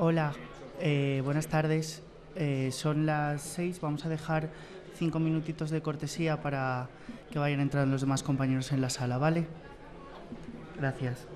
Hola, eh, buenas tardes. Eh, son las seis, vamos a dejar cinco minutitos de cortesía para que vayan entrando los demás compañeros en la sala, ¿vale? Gracias.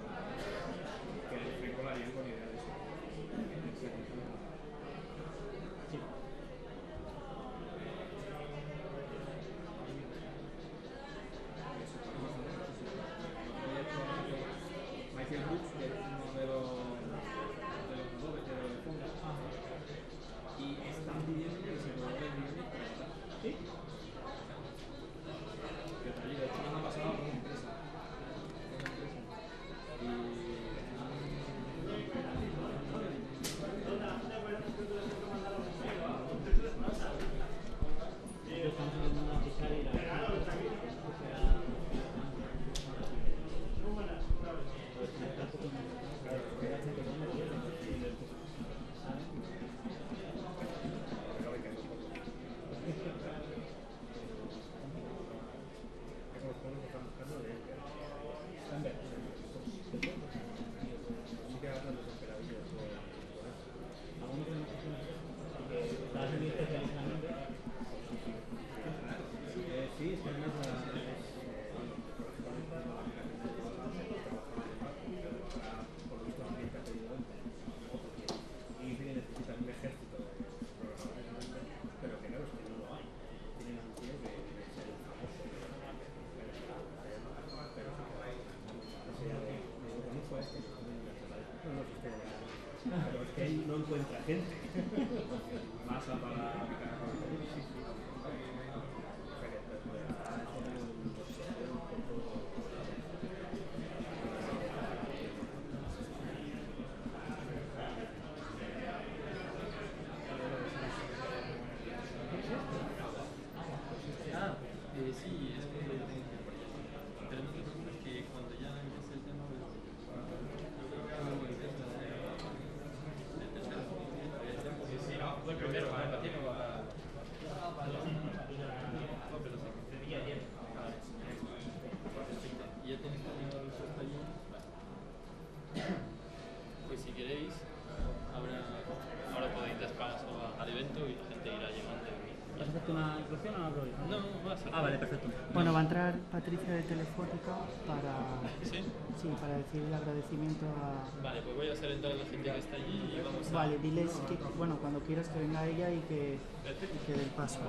encuentra gente. Patricia de Telefónica para, ¿Sí? Sí, para decir el agradecimiento a... Vale, pues voy a hacer entrar a la gente que está allí y vamos a... Vale, diles que, bueno, cuando quieras que venga ella y que, y que dé el paso.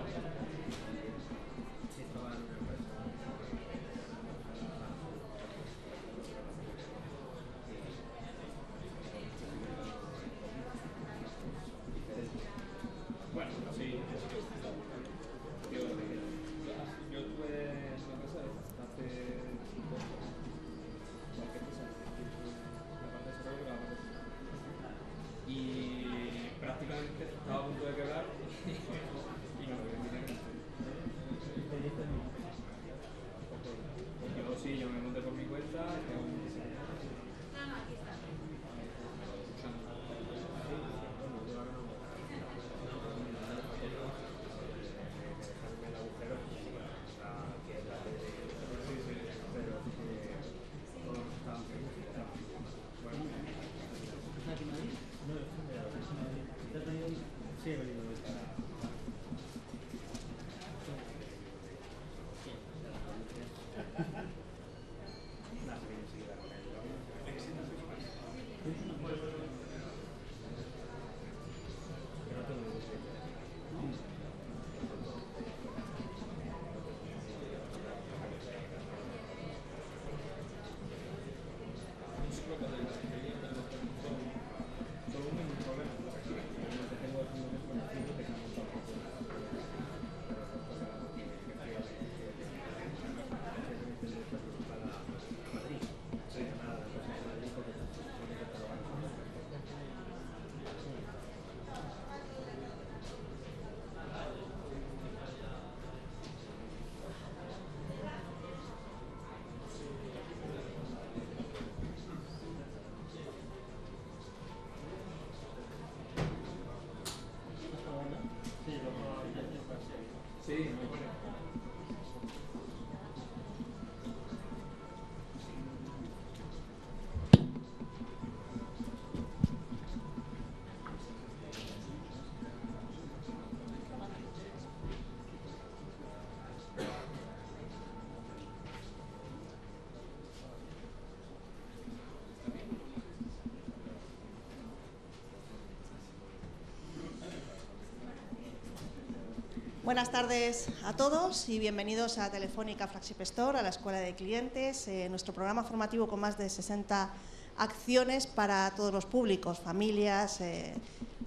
Buenas tardes a todos y bienvenidos a Telefónica Flagship a la Escuela de Clientes, eh, nuestro programa formativo con más de 60 acciones para todos los públicos, familias, eh,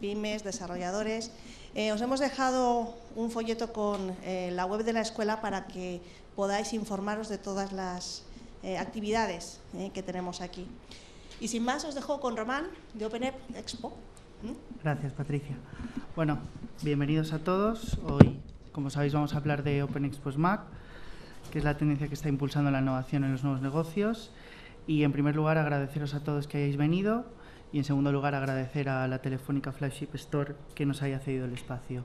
pymes, desarrolladores. Eh, os hemos dejado un folleto con la web de la escuela para que podáis informaros de todas las actividades que tenemos aquí. Y sin más, os dejo con Román de Open Expo. ¿Mm? Gracias, Patricia. Bueno, bienvenidos a todos. Hoy como sabéis, vamos a hablar de Open Expo Mac, que es la tendencia que está impulsando la innovación en los nuevos negocios. Y en primer lugar, agradeceros a todos que hayáis venido y en segundo lugar, agradecer a la Telefónica Flagship Store que nos haya cedido el espacio.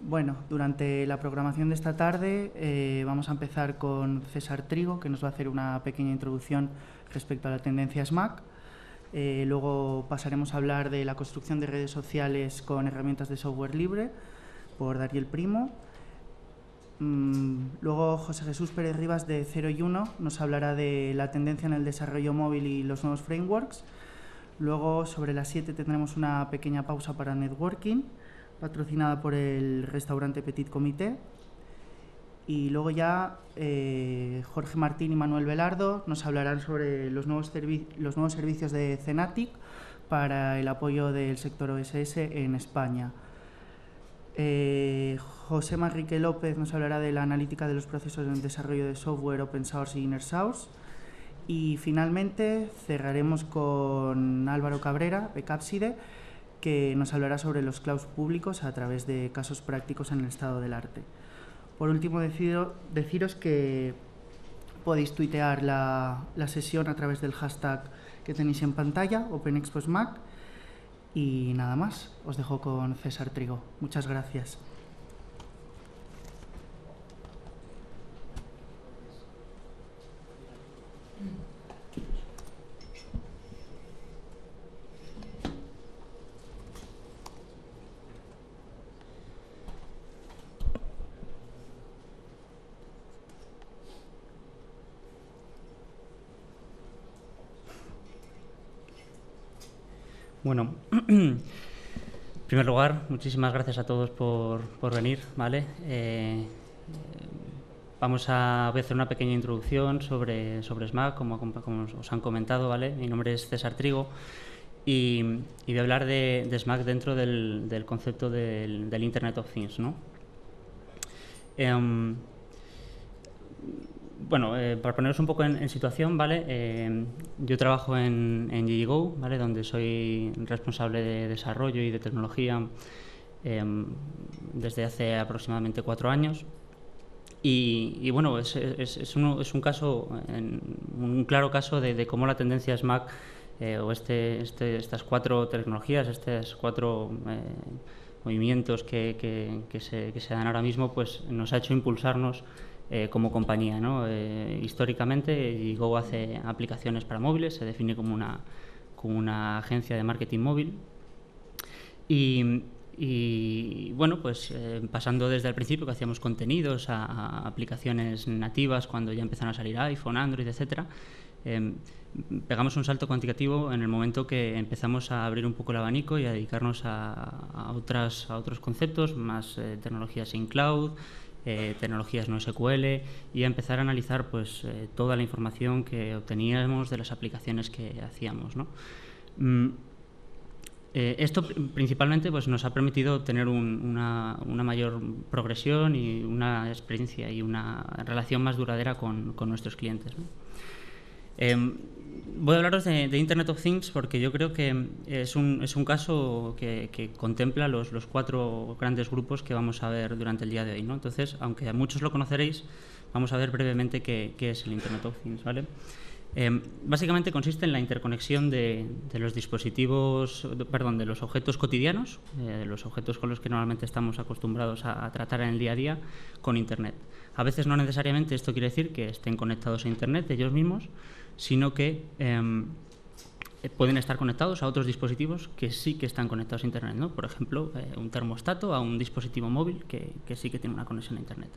Bueno, durante la programación de esta tarde eh, vamos a empezar con César Trigo, que nos va a hacer una pequeña introducción respecto a la tendencia SMAC. Eh, luego pasaremos a hablar de la construcción de redes sociales con herramientas de software libre por Dariel Primo. Mm, luego José Jesús Pérez Rivas de 0 y 1 nos hablará de la tendencia en el desarrollo móvil y los nuevos frameworks. Luego sobre las 7 tendremos una pequeña pausa para networking, patrocinada por el restaurante Petit Comité. Y luego ya eh, Jorge Martín y Manuel Velardo nos hablarán sobre los nuevos, los nuevos servicios de Cenatic para el apoyo del sector OSS en España. Eh, José Manrique López nos hablará de la analítica de los procesos de desarrollo de software open source y inner source. Y finalmente cerraremos con Álvaro Cabrera, de Capside, que nos hablará sobre los clouds públicos a través de casos prácticos en el estado del arte. Por último, decido, deciros que podéis tuitear la, la, sesión a través del hashtag que tenéis en pantalla, OpenExposMac, y nada más, os dejo con César Trigo. Muchas gracias. Bueno, en primer lugar, muchísimas gracias a todos por, venir. ¿vale? Eh, vamos a, voy a hacer una pequeña introducción sobre, sobre SMAC, como, os han comentado. ¿vale? Mi nombre es César Trigo y, voy a hablar de, SMAC dentro del, concepto del, Internet of Things. ¿no? Em, bueno, eh, para poneros un poco en, situación, ¿vale? Eh, yo trabajo en, en ¿vale? Donde soy responsable de desarrollo y de tecnología em, desde hace aproximadamente cuatro años. Y, bueno, es, un, caso, un claro caso de, cómo la tendencia SMAC eh, o este, este, estas cuatro tecnologías, estos cuatro movimientos que, se, que se dan ahora mismo, pues nos ha hecho impulsarnos eh, como compañía. ¿no? Eh, históricamente, Go hace aplicaciones para móviles, se define como una, como una agencia de marketing móvil. Y, bueno, pues eh, pasando desde el principio que hacíamos contenidos a, aplicaciones nativas cuando ya empezaron a salir iPhone, Android, etcétera, pegamos un salto cuantitativo en el momento que empezamos a abrir un poco el abanico y a dedicarnos a, a otras, a otros conceptos, más tecnologías in cloud, eh, tecnologías no SQL y empezar a analizar pues, eh, toda la información que obteníamos de las aplicaciones que hacíamos. Mm, eh, esto principalmente pues, nos ha permitido tener una, mayor progresión y una experiencia y una relación más duradera con, nuestros clientes. Em, voy a hablaros de, Internet of Things porque yo creo que es un, es un caso que, contempla los, los, cuatro grandes grupos que vamos a ver durante el día de hoy. ¿no? Entonces, aunque a muchos lo conoceréis, vamos a ver brevemente qué, qué es el Internet of Things. ¿vale? Eh, básicamente consiste en la interconexión de, de, los dispositivos, perdón, de los objetos cotidianos, eh, de los objetos con los que normalmente estamos acostumbrados a, a, tratar en el día a día, con Internet. A veces no necesariamente esto quiere decir que estén conectados a Internet ellos mismos, sino que em, pueden estar conectados a otros dispositivos que sí que están conectados a Internet, ¿no? Por ejemplo, eh, un termostato a un dispositivo móvil que, sí que tiene una conexión a Internet.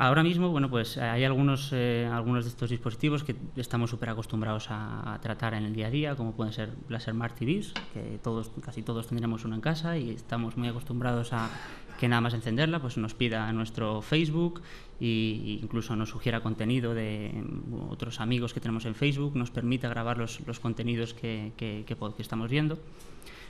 Ahora mismo, bueno, pues hay algunos, eh, algunos de estos dispositivos que estamos súper acostumbrados a, a, tratar en el día a día, como pueden ser las Smart TVs, que todos, casi todos tendremos uno en casa y estamos muy acostumbrados a que nada más encenderla, pues nos pida nuestro Facebook e incluso nos sugiera contenido de otros amigos que tenemos en Facebook, nos permita grabar los, los contenidos que, que, que, que estamos viendo.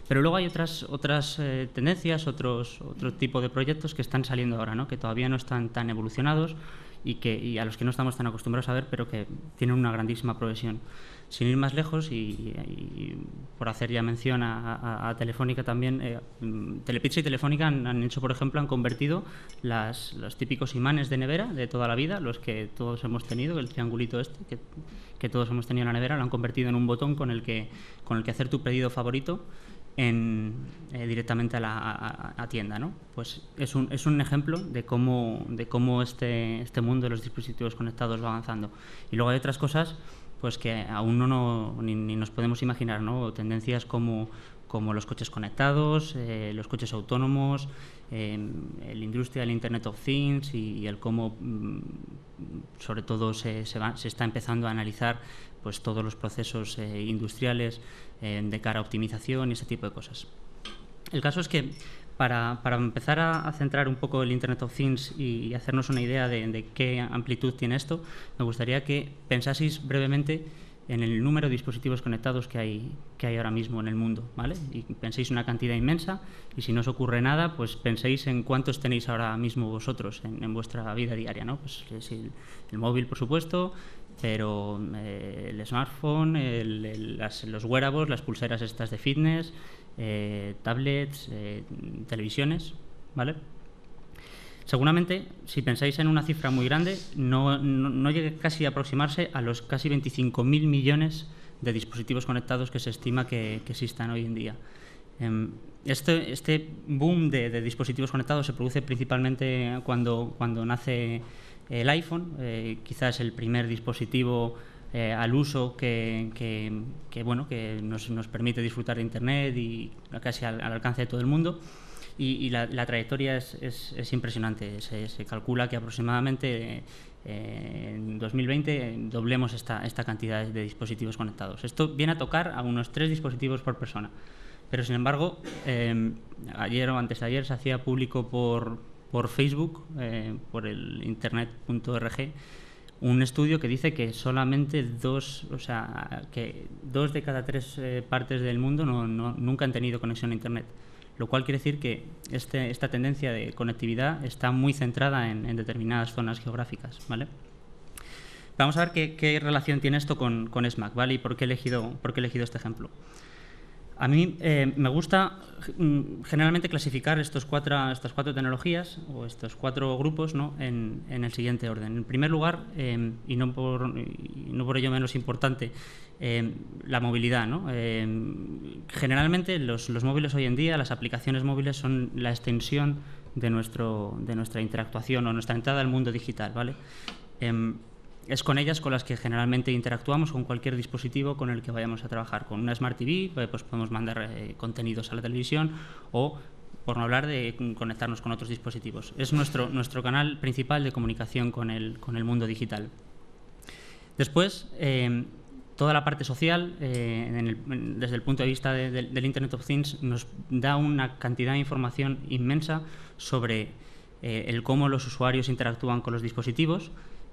Pero luego hay otras, otras eh, tendencias, otros, otro tipo de proyectos que están saliendo ahora, ¿no? que todavía no están tan evolucionados y, que, y a los que no estamos tan acostumbrados a ver, pero que tienen una grandísima progresión. Sin ir más lejos, y, por hacer ya mención a, a, Telefónica también, eh, Telepizza y Telefónica han, hecho, por ejemplo, han convertido los típicos imanes de nevera de toda la vida, los que todos hemos tenido, el triangulito este, que, todos hemos tenido en la nevera, lo han convertido en un botón con el que, con el que hacer tu pedido favorito en, eh, directamente a la a tienda. ¿no? Pues es un, es un ejemplo de cómo, de cómo este, este mundo de los dispositivos conectados va avanzando. Y luego hay otras cosas pues que aún no, no ni, ni, nos podemos imaginar, ¿no? tendencias como, como los coches conectados, eh, los coches autónomos, eh, el industria del Internet of Things y, y el cómo, mm, sobre todo, se, se, va, se, está empezando a analizar pues, todos los procesos eh, industriales eh, de cara a optimización y ese tipo de cosas. El caso es que para, para empezar a, a, centrar un poco el Internet of Things y, y hacernos una idea de, de, qué amplitud tiene esto, me gustaría que pensaseis brevemente en el número de dispositivos conectados que hay, que hay ahora mismo en el mundo, ¿vale? Y penséis una cantidad inmensa y si no os ocurre nada, pues penséis en cuántos tenéis ahora mismo vosotros en, en vuestra vida diaria, ¿no? Pues el, el móvil, por supuesto, pero eh, el smartphone, el, el, las, los wearables, las pulseras estas de fitness, eh, tablets, eh, televisiones, ¿vale? Seguramente, si pensáis en una cifra muy grande, no, no, llegue casi a aproximarse a los casi 25.000 millones de dispositivos conectados que se estima que, existan hoy en día. Eh, este, este boom de, de, dispositivos conectados se produce principalmente cuando, cuando nace el iPhone, eh, quizás el primer dispositivo eh, al uso que, que, que, bueno, que nos, nos, permite disfrutar de Internet y casi al, al alcance de todo el mundo. Y, y la, la, trayectoria es, es, es impresionante. Se, se, calcula que aproximadamente eh, en 2020 doblemos esta, esta cantidad de dispositivos conectados. Esto viene a tocar a unos tres dispositivos por persona. Pero, sin embargo, eh, ayer o antes de ayer se hacía público por, por Facebook, eh, por el internet.org, un estudio que dice que solamente dos, o sea, que dos de cada tres eh, partes del mundo no, no, nunca han tenido conexión a Internet. Lo cual quiere decir que este, esta tendencia de conectividad está muy centrada en, determinadas zonas geográficas. ¿vale? Vamos a ver qué, qué relación tiene esto con, con SMAC ¿vale? y por qué, he elegido, por qué he elegido este ejemplo. A mí eh, me gusta mm, generalmente clasificar estos cuatro, estas cuatro tecnologías o estos cuatro grupos ¿no? en, en, el siguiente orden. En primer lugar, eh, y, no por, no por ello menos importante, eh, la movilidad. ¿no? Eh, generalmente los, los, móviles hoy en día, las aplicaciones móviles son la extensión de, nuestro, de nuestra interactuación o nuestra entrada al mundo digital. ¿vale? Em, es con ellas con las que generalmente interactuamos con cualquier dispositivo con el que vayamos a trabajar. Con una Smart TV pues podemos mandar eh, contenidos a la televisión o, por no hablar de conectarnos con otros dispositivos. Es nuestro, nuestro canal principal de comunicación con el, con el mundo digital. Después, eh, toda la parte social, eh, desde el punto de vista de, de, del Internet of Things, nos da una cantidad de información inmensa sobre eh, el cómo los usuarios interactúan con los dispositivos,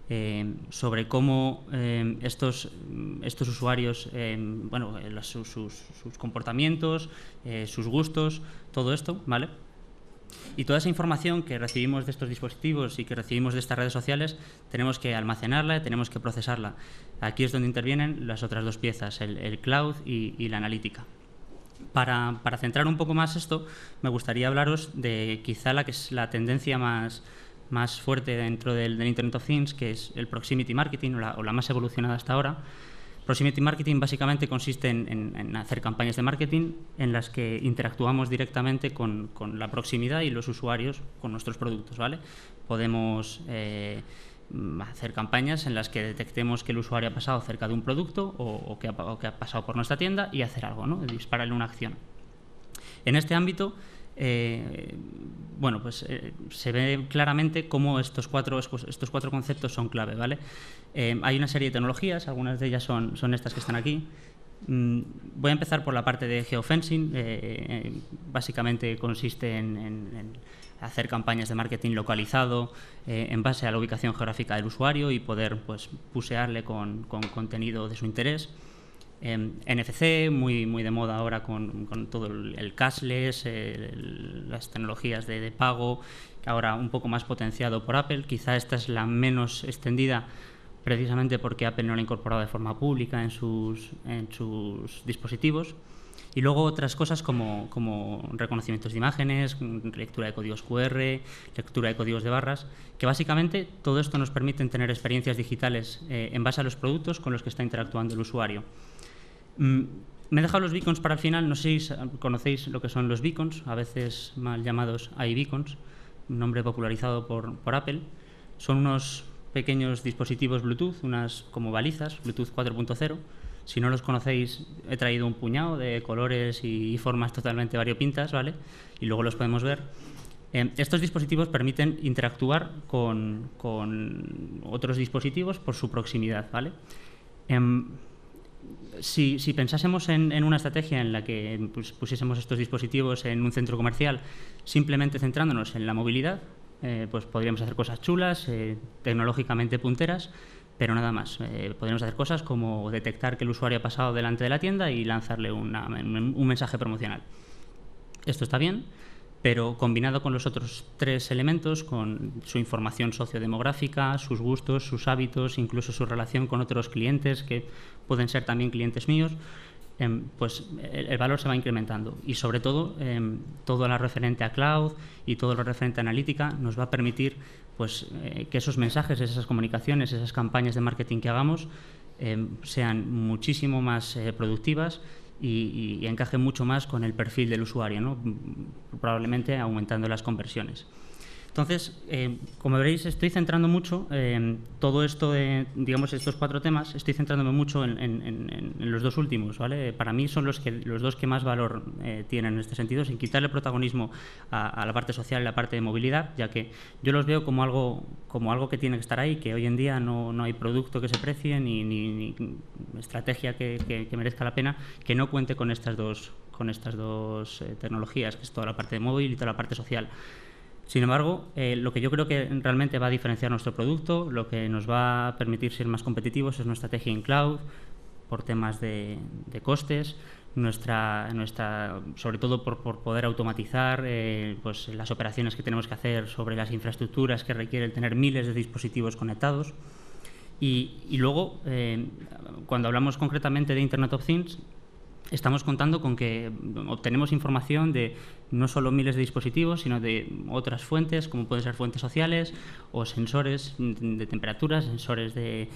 eh, sobre cómo eh, estos, estos usuarios, eh, bueno, los, sus, sus, comportamientos, eh, sus gustos, todo esto, ¿vale? Y toda esa información que recibimos de estos dispositivos y que recibimos de estas redes sociales, tenemos que almacenarla, tenemos que procesarla. Aquí es donde intervienen las otras dos piezas, el, el cloud y, y, la analítica. Para, para centrar un poco más esto, me gustaría hablaros de quizá la que es la tendencia más, más fuerte dentro del, del, Internet of Things, que es el Proximity Marketing, o la, o la más evolucionada hasta ahora. Proximity Marketing básicamente consiste en, en, en, hacer campañas de marketing en las que interactuamos directamente con, con, la proximidad y los usuarios con nuestros productos. ¿vale? Podemos eh, hacer campañas en las que detectemos que el usuario ha pasado cerca de un producto o, o, que, ha, o que, ha, pasado por nuestra tienda y hacer algo, ¿no? dispararle una acción. En este ámbito, eh, bueno, pues eh, se ve claramente cómo estos cuatro, estos cuatro conceptos son clave, ¿vale? Eh, hay una serie de tecnologías, algunas de ellas son, son estas que están aquí. Mm, voy a empezar por la parte de geofencing. básicamente consiste en, hacer campañas de marketing localizado en base a la ubicación geográfica del usuario y poder pues, pusearle con, con contenido de su interés. NFC, muy, muy de moda ahora con, todo el, cashless, las tecnologías de, pago, ahora un poco más potenciado por Apple. Quizá esta es la menos extendida precisamente porque Apple no la ha incorporado de forma pública en sus, dispositivos. Y luego otras cosas como, como, reconocimientos de imágenes, lectura de códigos QR, lectura de códigos de barras, que básicamente todo esto nos permite tener experiencias digitales eh, en base a los productos con los que está interactuando el usuario. Mm, me he dejado los beacons para el final. No sé si conocéis lo que son los beacons, a veces mal llamados iBeacons, un nombre popularizado por, Apple. Son unos pequeños dispositivos Bluetooth, unas como balizas, Bluetooth 4.0. Si no los conocéis, he traído un puñado de colores y formas totalmente variopintas, ¿vale? Y luego los podemos ver. Eh, estos dispositivos permiten interactuar con, con, otros dispositivos por su proximidad, ¿vale? Em, si, pensásemos en, una estrategia en la que pues, pusiésemos estos dispositivos en un centro comercial simplemente centrándonos en la movilidad, eh, pues podríamos hacer cosas chulas, eh, tecnológicamente punteras, pero nada más. Eh, podríamos hacer cosas como detectar que el usuario ha pasado delante de la tienda y lanzarle un mensaje promocional. Esto está bien, pero combinado con los otros tres elementos, con su información sociodemográfica, sus gustos, sus hábitos, incluso su relación con otros clientes que pueden ser también clientes míos, em, pues el, valor se va incrementando. Y sobre todo, em, todo lo referente a cloud y todo lo referente a analítica nos va a permitir pues, eh, que esos mensajes, esas comunicaciones, esas campañas de marketing que hagamos em, sean muchísimo más eh, productivas y, encaje mucho más con el perfil del usuario, ¿no? probablemente aumentando las conversiones. Entonces, eh, como veréis, estoy centrando mucho en todo esto de, digamos, estos cuatro temas, estoy centrándome mucho en, los dos últimos, ¿vale? Para mí son los, que, los dos que más valor eh, tienen en este sentido, sin quitarle protagonismo a, la parte social y la parte de movilidad, ya que yo los veo como algo, como algo que tiene que estar ahí, que hoy en día no, no hay producto que se precie ni, ni, estrategia que, que, merezca la pena que no cuente con estas dos, con estas dos eh, tecnologías, que es toda la parte de móvil y toda la parte social. Sin embargo, eh, lo que yo creo que realmente va a diferenciar nuestro producto, lo que nos va a permitir ser más competitivos es nuestra estrategia en cloud, por temas de, costes, nuestra, nuestra, sobre todo por, poder automatizar eh, pues las operaciones que tenemos que hacer sobre las infraestructuras que requieren tener miles de dispositivos conectados. Y, luego, eh, cuando hablamos concretamente de Internet of Things, estamos contando con que obtenemos información de no solo miles de dispositivos, sino de otras fuentes, como pueden ser fuentes sociales o sensores de temperatura, sensores de,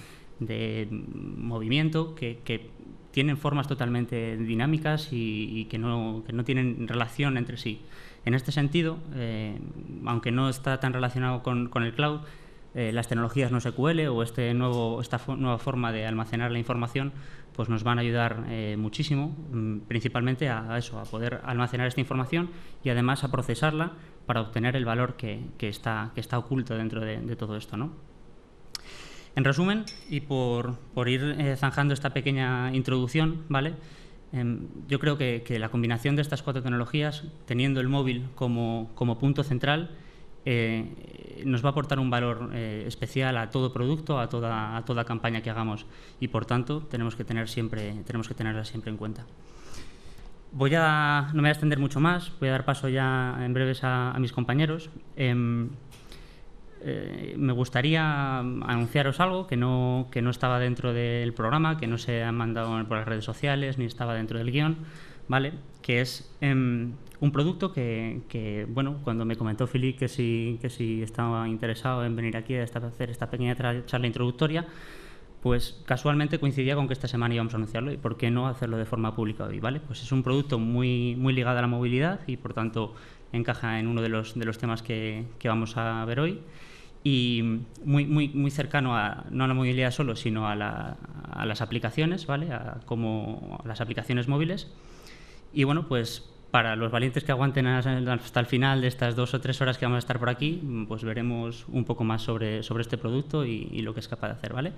movimiento, que, tienen formas totalmente dinámicas y, que, no, que, no, tienen relación entre sí. En este sentido, eh, aunque no está tan relacionado con, el cloud, eh, las tecnologías no SQL o este nuevo, esta nueva forma de almacenar la información pues nos van a ayudar eh, muchísimo, mm, principalmente a, eso, a poder almacenar esta información y además a procesarla para obtener el valor que, está, que está oculto dentro de, todo esto. ¿no? En resumen, y por, ir eh, zanjando esta pequeña introducción, ¿vale? Em, yo creo que, la combinación de estas cuatro tecnologías, teniendo el móvil como, como punto central, eh, nos va a aportar un valor eh, especial a todo producto, a toda, a toda campaña que hagamos y por tanto tenemos que, tener siempre, tenemos que tenerla siempre en cuenta. Voy a, no me voy a extender mucho más, voy a dar paso ya en breves a, mis compañeros. Em, eh, me gustaría anunciaros algo que no, que no estaba dentro del programa, que no se ha mandado por las redes sociales ni estaba dentro del guion, ¿vale? que es em, un producto que, bueno, cuando me comentó Philip que si, que si estaba interesado en venir aquí a hacer esta pequeña charla introductoria, pues casualmente coincidía con que esta semana íbamos a anunciarlo y por qué no hacerlo de forma pública hoy, ¿vale? Pues es un producto muy, muy ligado a la movilidad y por tanto encaja en uno de los, de los temas que, que vamos a ver hoy y muy, muy, muy cercano a, no a la movilidad solo, sino a, la, a las aplicaciones, ¿vale? A, como las aplicaciones móviles. Y bueno, pues para los valientes que aguanten hasta el final de estas dos o tres horas que vamos a estar por aquí, pues veremos un poco más sobre, sobre este producto y, lo que es capaz de hacer, ¿vale?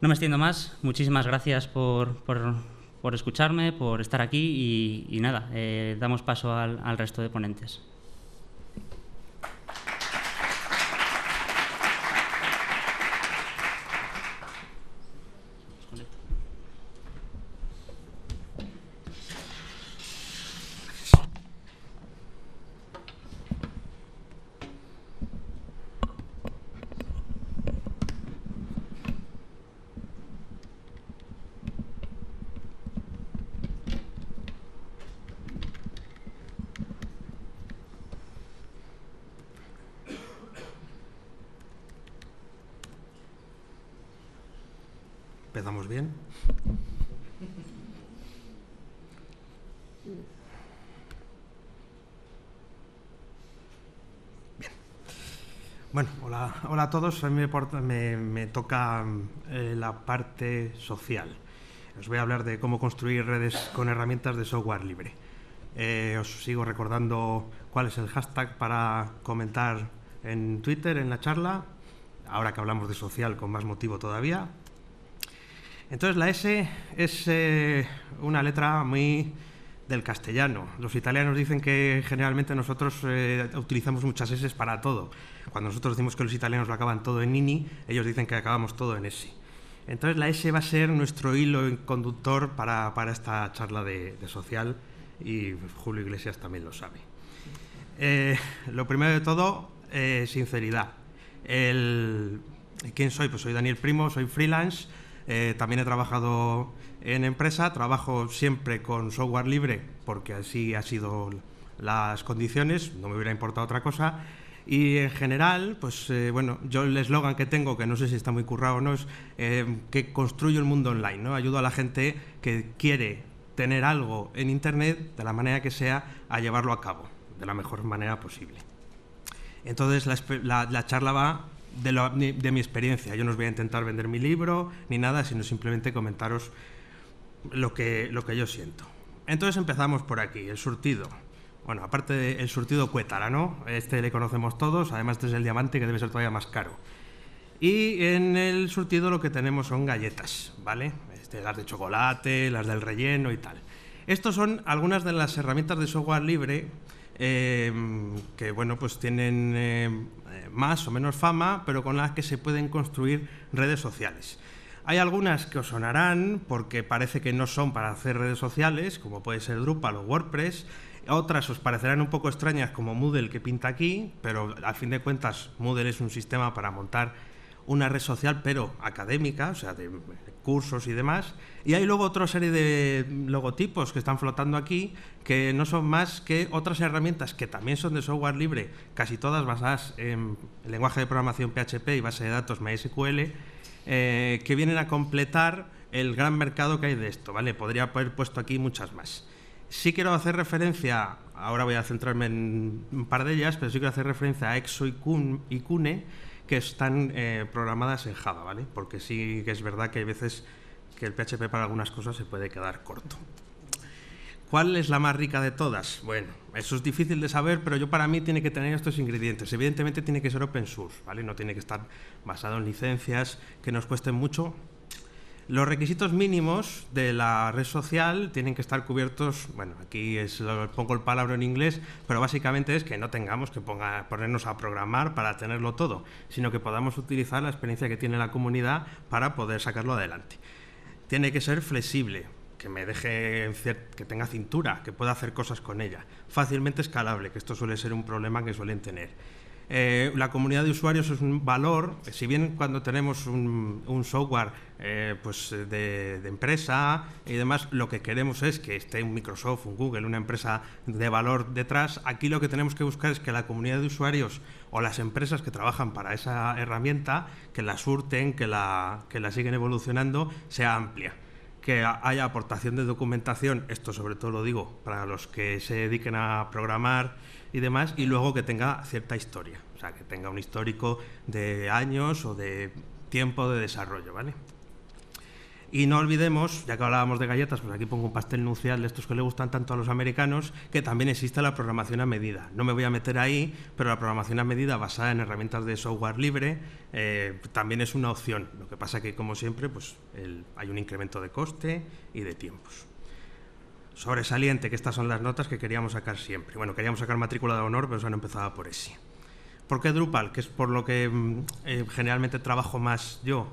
No me extiendo más. Muchísimas gracias por, por, escucharme, por estar aquí y, nada, eh, damos paso al resto de ponentes. ¿Empezamos bien? Bien. Bueno, hola, hola todos. A mí me, toca eh, la parte social. Os voy a hablar de cómo construir redes con herramientas de software libre. Eh, os sigo recordando cuál es el hashtag para comentar en Twitter, en la charla, ahora que hablamos de social con más motivo todavía. Entonces la S es eh, una letra muy del castellano. Los italianos dicen que generalmente nosotros eh, utilizamos muchas S para todo. Cuando nosotros decimos que los italianos lo acaban todo en nini, ellos dicen que acabamos todo en S. Entonces la S va a ser nuestro hilo conductor para, esta charla de, social y Julio Iglesias también lo sabe. Eh, lo primero de todo, sinceridad. ¿Quién soy? Pues soy Daniel Primo, soy freelance eh, también he trabajado en empresa, trabajo siempre con software libre porque así ha sido las condiciones, no me hubiera importado otra cosa. Y en general, pues eh, bueno, yo el eslogan que tengo, que no sé si está muy currado o no, es eh, que construyo el mundo online, ¿no? Ayudo a la gente que quiere tener algo en Internet, de la manera que sea, a llevarlo a cabo, de la mejor manera posible. Entonces la charla va de, mi experiencia. Yo no os voy a intentar vender mi libro ni nada, sino simplemente comentaros lo que, lo que yo siento. Entonces empezamos por aquí, el surtido. Bueno, aparte del surtido Cuétara, ¿no? Este le conocemos todos, además este es el diamante que debe ser todavía más caro. Y en el surtido lo que tenemos son galletas, ¿vale? Este, las de chocolate, las del relleno y tal. Estos son algunas de las herramientas de software libre eh, que, bueno, pues tienen eh, más o menos fama, pero con las que se pueden construir redes sociales. Hay algunas que os sonarán porque parece que no son para hacer redes sociales, como puede ser Drupal o WordPress. Otras os parecerán un poco extrañas como Moodle que pinta aquí, pero al fin de cuentas Moodle es un sistema para montar una red social, pero académica, o sea, de cursos y demás. Y hay luego otra serie de logotipos que están flotando aquí, que no son más que otras herramientas que también son de software libre, casi todas basadas en lenguaje de programación PHP y base de datos MySQL, eh, que vienen a completar el gran mercado que hay de esto, ¿vale? Podría haber puesto aquí muchas más. Sí quiero hacer referencia, ahora voy a centrarme en un par de ellas, pero sí quiero hacer referencia a Exo y, Cune, que están eh, programadas en Java, ¿vale? Porque sí que es verdad que hay veces que el PHP para algunas cosas se puede quedar corto. ¿Cuál es la más rica de todas? Bueno, eso es difícil de saber, pero yo para mí tiene que tener estos ingredientes. Evidentemente tiene que ser open source, ¿vale? No tiene que estar basado en licencias que nos cuesten mucho. Los requisitos mínimos de la red social tienen que estar cubiertos, bueno, aquí es, pongo el palabra en inglés, pero básicamente es que no tengamos que ponernos a programar para tenerlo todo, sino que podamos utilizar la experiencia que tiene la comunidad para poder sacarlo adelante tiene que ser flexible, que me deje que tenga cintura, que pueda hacer cosas con ella, fácilmente escalable, que esto suele ser un problema que suelen tener. Eh, la comunidad de usuarios es un valor, si bien cuando tenemos un, software eh, pues de, de, empresa y demás, lo que queremos es que esté un Microsoft, un Google, una empresa de valor detrás, aquí lo que tenemos que buscar es que la comunidad de usuarios o las empresas que trabajan para esa herramienta, que la surten, que la, que la siguen evolucionando, sea amplia. Que haya aportación de documentación, esto sobre todo lo digo para los que se dediquen a programar y demás, y luego que tenga cierta historia, o sea, que tenga un histórico de años o de tiempo de desarrollo, ¿vale? Y no olvidemos, ya que hablábamos de galletas, pues aquí pongo un pastel nucial de estos que le gustan tanto a los americanos, que también existe la programación a medida. No me voy a meter ahí, pero la programación a medida basada en herramientas de software libre eh, también es una opción. Lo que pasa que, como siempre, pues hay un incremento de coste y de tiempos. Sobresaliente, que estas son las notas que queríamos sacar siempre. Bueno, queríamos sacar matrícula de honor, pero se han empezado por ese. ¿Por qué Drupal? Que es por lo que mm, eh, generalmente trabajo más yo.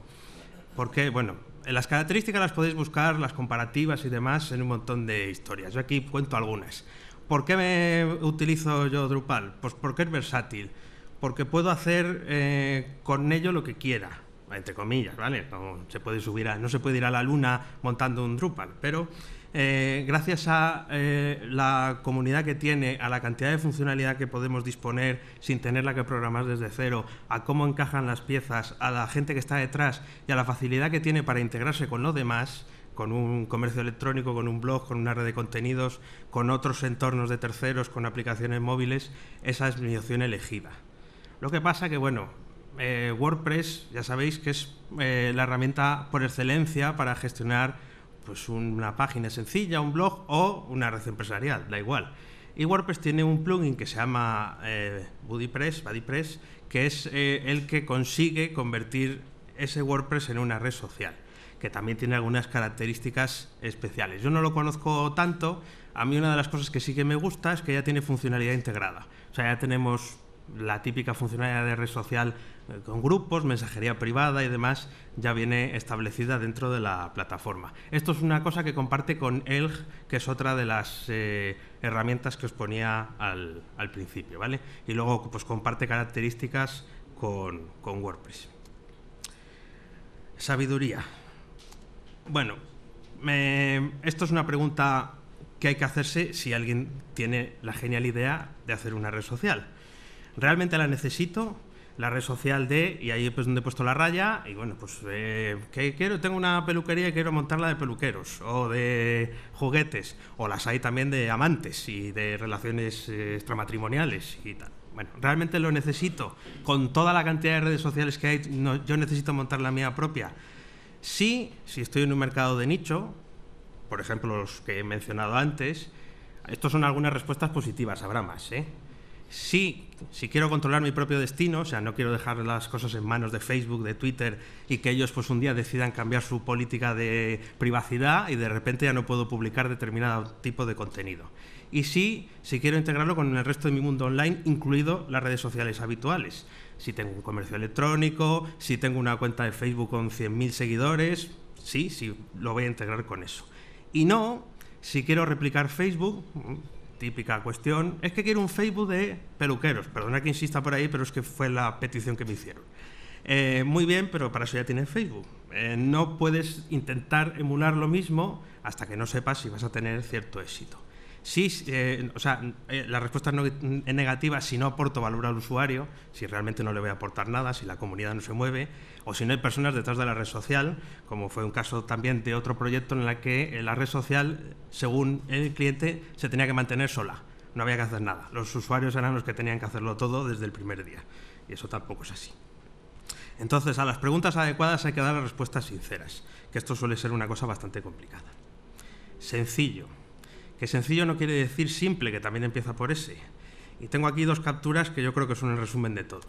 Porque, bueno, las características las podéis buscar, las comparativas y demás, en un montón de historias. Yo aquí cuento algunas. ¿Por qué me utilizo yo Drupal? Pues porque es versátil, porque puedo hacer eh, con ello lo que quiera, entre comillas, ¿vale? No se puede subir no se puede ir a la luna montando un Drupal, pero eh, gracias a eh, la comunidad que tiene, a la cantidad de funcionalidad que podemos disponer sin tenerla que programar desde cero, a cómo encajan las piezas, a la gente que está detrás y a la facilidad que tiene para integrarse con lo demás, con un comercio electrónico, con un blog, con una red de contenidos, con otros entornos de terceros, con aplicaciones móviles, esa es mi opción elegida. Lo que pasa que, bueno, eh, WordPress ya sabéis que es la herramienta por excelencia para gestionar pues una página sencilla, un blog o una red empresarial, da igual. Y WordPress tiene un plugin que se llama eh, BuddyPress, que es eh, el que consigue convertir ese WordPress en una red social, que también tiene algunas características especiales. Yo no lo conozco tanto, a mí una de las cosas que sí que me gusta es que ya tiene funcionalidad integrada. O sea, ya tenemos la típica funcionalidad de red social con grupos, mensajería privada y demás, ya viene establecida dentro de la plataforma. Esto es una cosa que comparte con Elg, que es otra de las eh, herramientas que os ponía al, principio, ¿vale? Y luego pues comparte características con, WordPress. Sabiduría. Bueno, esto es una pregunta que hay que hacerse si alguien tiene la genial idea de hacer una red social. ¿Realmente la necesito? La red social de, y ahí pues donde he puesto la raya, y bueno, pues eh, que quiero, tengo una peluquería y quiero montarla de peluqueros, o de juguetes, o las hay también de amantes y de relaciones eh, extramatrimoniales y tal. Bueno, ¿realmente lo necesito? Con toda la cantidad de redes sociales que hay, yo necesito montar la mía propia. Sí, si estoy en un mercado de nicho, por ejemplo los que he mencionado antes, estos son algunas respuestas positivas, habrá más, ¿eh? Sí, si quiero controlar mi propio destino, o sea, no quiero dejar las cosas en manos de Facebook, de Twitter y que ellos pues un día decidan cambiar su política de privacidad y de repente ya no puedo publicar determinado tipo de contenido. Y sí, si quiero integrarlo con el resto de mi mundo online, incluido las redes sociales habituales. Si tengo un comercio electrónico, si tengo una cuenta de Facebook con 100.000 seguidores, sí, sí, lo voy a integrar con eso. Y no, si quiero replicar Facebook, típica cuestión, es que quiero un Facebook de peluqueros. Perdona que insista por ahí, pero es que fue la petición que me hicieron. Eh, muy bien, pero para eso ya tienes Facebook. Eh, no puedes intentar emular lo mismo hasta que no sepas si vas a tener cierto éxito. Sí, eh, o sea, eh, la respuesta no, es negativa si no aporto valor al usuario, si realmente no le voy a aportar nada, si la comunidad no se mueve, o si no hay personas detrás de la red social, como fue un caso también de otro proyecto en el que la red social, según el cliente, se tenía que mantener sola. No había que hacer nada. Los usuarios eran los que tenían que hacerlo todo desde el primer día. Y eso tampoco es así. Entonces, a las preguntas adecuadas hay que dar las respuestas sinceras, que esto suele ser una cosa bastante complicada. Sencillo que sencillo no quiere decir simple, que también empieza por ese. Y tengo aquí dos capturas que yo creo que son el resumen de todo.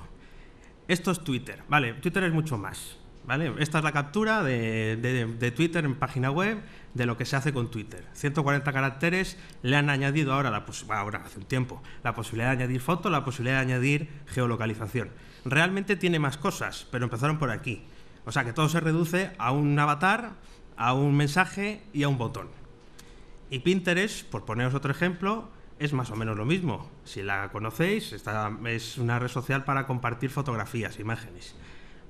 Esto es Twitter, ¿vale? Twitter es mucho más, ¿vale? Esta es la captura de, Twitter en página web de lo que se hace con Twitter. 140 caracteres, le han añadido ahora, la ahora hace un tiempo, la posibilidad de añadir foto, la posibilidad de añadir geolocalización. Realmente tiene más cosas, pero empezaron por aquí. O sea que todo se reduce a un avatar, a un mensaje y a un botón. Y Pinterest, por poneros otro ejemplo, es más o menos lo mismo. Si la conocéis, es una red social para compartir fotografías, imágenes.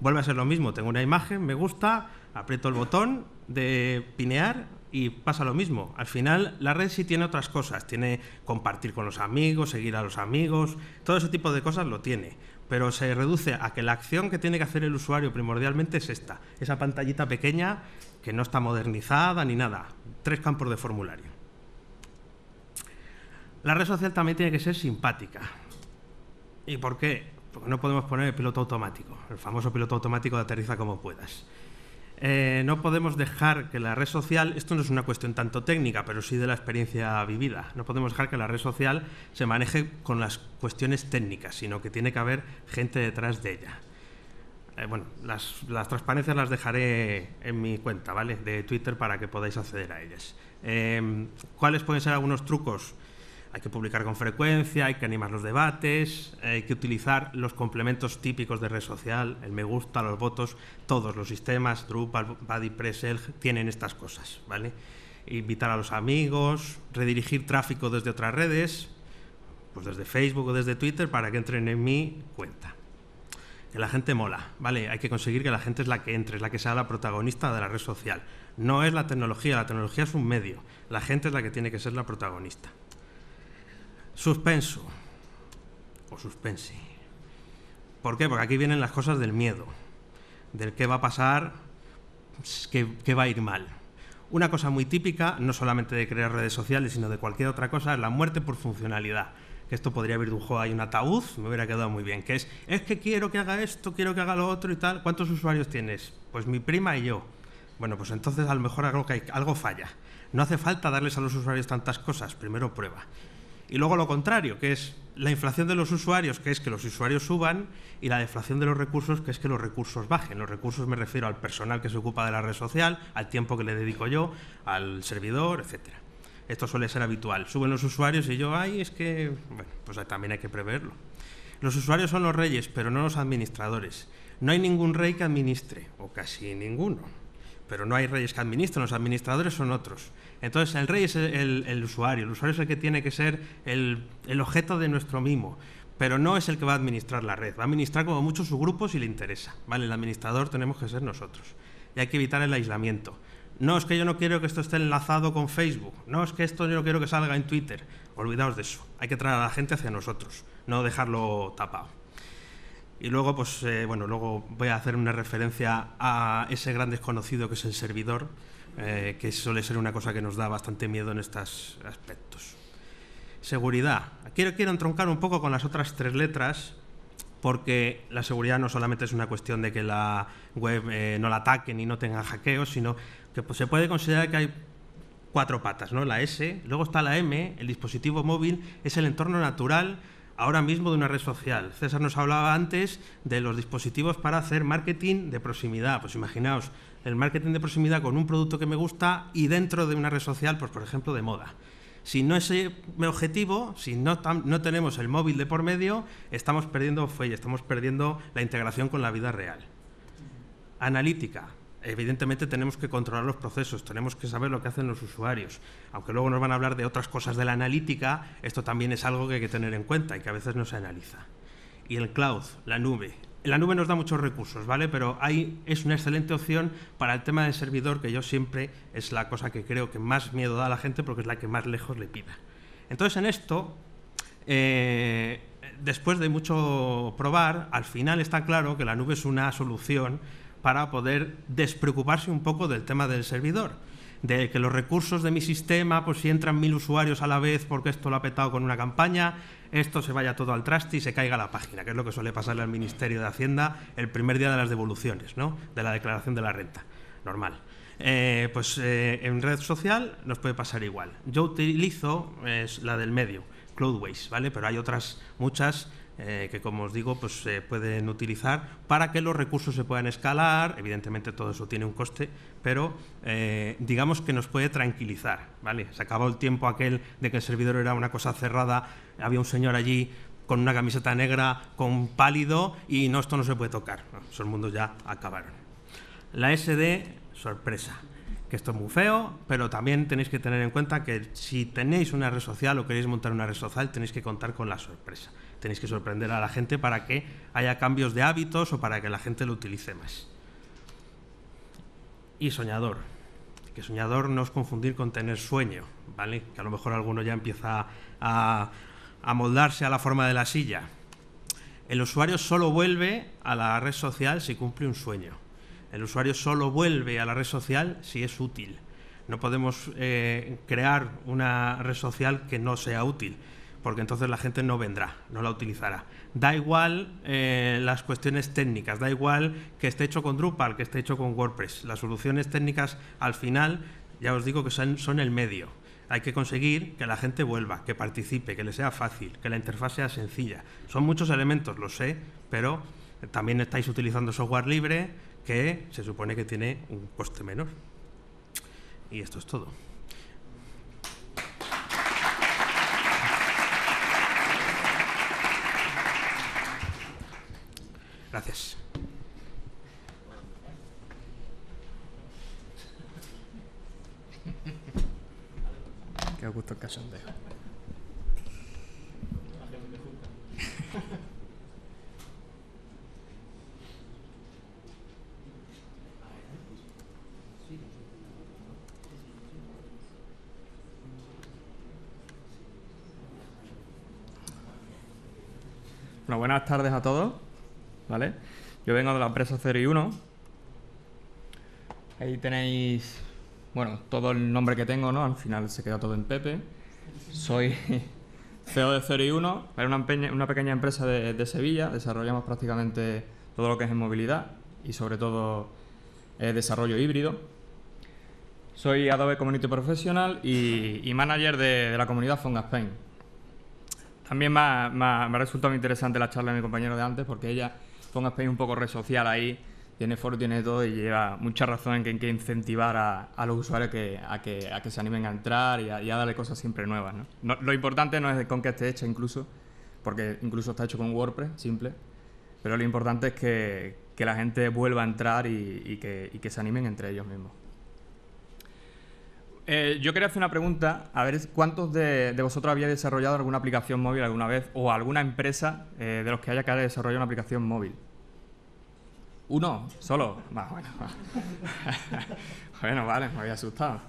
Vuelve a ser lo mismo, tengo una imagen, me gusta, aprieto el botón de pinear y pasa lo mismo. Al final la red sí tiene otras cosas, tiene compartir con los amigos, seguir a los amigos, todo ese tipo de cosas lo tiene. Pero se reduce a que la acción que tiene que hacer el usuario primordialmente es esta, esa pantallita pequeña que no está modernizada ni nada. Tres campos de formulario. La red social también tiene que ser simpática. ¿Y por qué? Porque no podemos poner el piloto automático, el famoso piloto automático de aterriza como puedas. Eh, no podemos dejar que la red social, esto no es una cuestión tanto técnica, pero sí de la experiencia vivida, no podemos dejar que la red social se maneje con las cuestiones técnicas, sino que tiene que haber gente detrás de ella. Eh, bueno, las, transparencias las dejaré en mi cuenta, ¿vale? De Twitter para que podáis acceder a ellas. Eh, ¿Cuáles pueden ser algunos trucos? hay que publicar con frecuencia, hay que animar los debates, hay que utilizar los complementos típicos de red social, el me gusta, los votos, todos los sistemas, Drupal, BuddyPress, tienen estas cosas, ¿vale? Invitar a los amigos, redirigir tráfico desde otras redes, pues desde Facebook o desde Twitter para que entren en mi cuenta. La gente mola, ¿vale? Hay que conseguir que la gente es la que entre, es la que sea la protagonista de la red social. No es la tecnología, la tecnología es un medio, la gente es la que tiene que ser la protagonista. Suspenso. O suspense. ¿Por qué? Porque aquí vienen las cosas del miedo, del qué va a pasar, qué, va a ir mal. Una cosa muy típica, no solamente de crear redes sociales, sino de cualquier otra cosa, es la muerte por funcionalidad. Que esto podría haber juego ahí un ataúd, me hubiera quedado muy bien. Que es, es que quiero que haga esto, quiero que haga lo otro y tal. ¿Cuántos usuarios tienes? Pues mi prima y yo. Bueno, pues entonces a lo mejor algo, algo falla. No hace falta darles a los usuarios tantas cosas, primero prueba. Y luego lo contrario, que es la inflación de los usuarios, que es que los usuarios suban, y la deflación de los recursos, que es que los recursos bajen. Los recursos me refiero al personal que se ocupa de la red social, al tiempo que le dedico yo, al servidor, etcétera. Esto suele ser habitual. Suben los usuarios y yo, ay, es que, bueno, pues también hay que preverlo. Los usuarios son los reyes, pero no los administradores. No hay ningún rey que administre, o casi ninguno. Pero no hay reyes que administren, los administradores son otros. Entonces el rey es el, usuario, el usuario es el que tiene que ser el, objeto de nuestro mimo, pero no es el que va a administrar la red, va a administrar como mucho su grupo si le interesa. ¿vale? El administrador tenemos que ser nosotros y hay que evitar el aislamiento. No es que yo no quiero que esto esté enlazado con Facebook, no es que esto yo no quiero que salga en Twitter, olvidaos de eso, hay que traer a la gente hacia nosotros, no dejarlo tapado. Y luego, pues eh, bueno, luego voy a hacer una referencia a ese gran desconocido que es el servidor, eh, que suele ser una cosa que nos da bastante miedo en estos aspectos. Seguridad. Quiero, quiero entroncar un poco con las otras tres letras, porque la seguridad no solamente es una cuestión de que la web eh, no la ataquen y no tenga hackeos, sino pues, se puede considerar que hay cuatro patas, ¿no? La S, luego está la M, el dispositivo móvil es el entorno natural ahora mismo de una red social. César nos hablaba antes de los dispositivos para hacer marketing de proximidad. Pues imaginaos, el marketing de proximidad con un producto que me gusta y dentro de una red social, pues por ejemplo de moda. Si no es mi objetivo, si no, no tenemos el móvil de por medio, estamos perdiendo fuelle, estamos perdiendo la integración con la vida real. Analítica evidentemente tenemos que controlar los procesos, tenemos que saber lo que hacen los usuarios. Aunque luego nos van a hablar de otras cosas de la analítica, esto también es algo que hay que tener en cuenta y que a veces no se analiza. Y el cloud, la nube. La nube nos da muchos recursos, ¿vale? Pero ahí es una excelente opción para el tema del servidor, que yo siempre es la cosa que creo que más miedo da a la gente porque es la que más lejos le pida. Entonces, en esto, eh, después de mucho probar, al final está claro que la nube es una solución para poder despreocuparse un poco del tema del servidor, de que los recursos de mi sistema, pues si entran mil usuarios a la vez porque esto lo ha petado con una campaña, esto se vaya todo al traste y se caiga la página, que es lo que suele pasarle al Ministerio de Hacienda el primer día de las devoluciones, ¿no? de la declaración de la renta, normal. Eh, pues eh, en red social nos puede pasar igual. Yo utilizo es la del medio, Cloudways, ¿vale? Pero hay otras muchas eh, que, como os digo, pues se pueden utilizar para que los recursos se puedan escalar. Evidentemente todo eso tiene un coste, pero eh, digamos que nos puede tranquilizar. ¿vale? Se acabó el tiempo aquel de que el servidor era una cosa cerrada, había un señor allí con una camiseta negra, con pálido, y no, esto no se puede tocar. esos mundos ya acabaron. La SD, sorpresa que esto es muy feo, pero también tenéis que tener en cuenta que si tenéis una red social o queréis montar una red social, tenéis que contar con la sorpresa tenéis que sorprender a la gente para que haya cambios de hábitos o para que la gente lo utilice más. Y soñador. Que soñador no es confundir con tener sueño, ¿vale? Que a lo mejor alguno ya empieza a, a moldarse a la forma de la silla. El usuario solo vuelve a la red social si cumple un sueño. El usuario solo vuelve a la red social si es útil. No podemos eh, crear una red social que no sea útil porque entonces la gente no vendrá, no la utilizará. Da igual eh, las cuestiones técnicas, da igual que esté hecho con Drupal, que esté hecho con WordPress. Las soluciones técnicas al final, ya os digo que son, son el medio. Hay que conseguir que la gente vuelva, que participe, que le sea fácil, que la interfaz sea sencilla. Son muchos elementos, lo sé, pero también estáis utilizando software libre que se supone que tiene un coste menor. Y esto es todo. Gracias. Qué gusto el cachondeo. Bueno, buenas tardes a todos. ¿Vale? Yo vengo de la empresa 0 y 1. Ahí tenéis, bueno, todo el nombre que tengo, ¿no? Al final se queda todo en Pepe. Soy CEO de 0 y 1. Es una, una pequeña empresa de, de Sevilla. Desarrollamos prácticamente todo lo que es en movilidad y sobre todo eh, desarrollo híbrido. Soy Adobe Community Professional y, y manager de, de la comunidad Fonga Spain. También me ha, me me ha resultado muy interesante la charla de mi compañero de antes porque ella, Fonga Spain, un poco red social ahí, tiene foro, tiene todo y lleva mucha razón en que hay que incentivar a, los usuarios que, a, que, se animen a entrar y a, darle cosas siempre nuevas. lo importante no es con qué esté hecha incluso, porque incluso está hecho con WordPress, simple, pero lo importante es que, la gente vuelva a entrar y que se animen entre ellos mismos. Eh, yo quería hacer una pregunta, a ver cuántos de, de vosotros había desarrollado alguna aplicación móvil alguna vez o alguna empresa eh, de los que haya que haya desarrollado una aplicación móvil. ¿Uno? ¿Solo? Va, bueno, bueno, vale, me había asustado.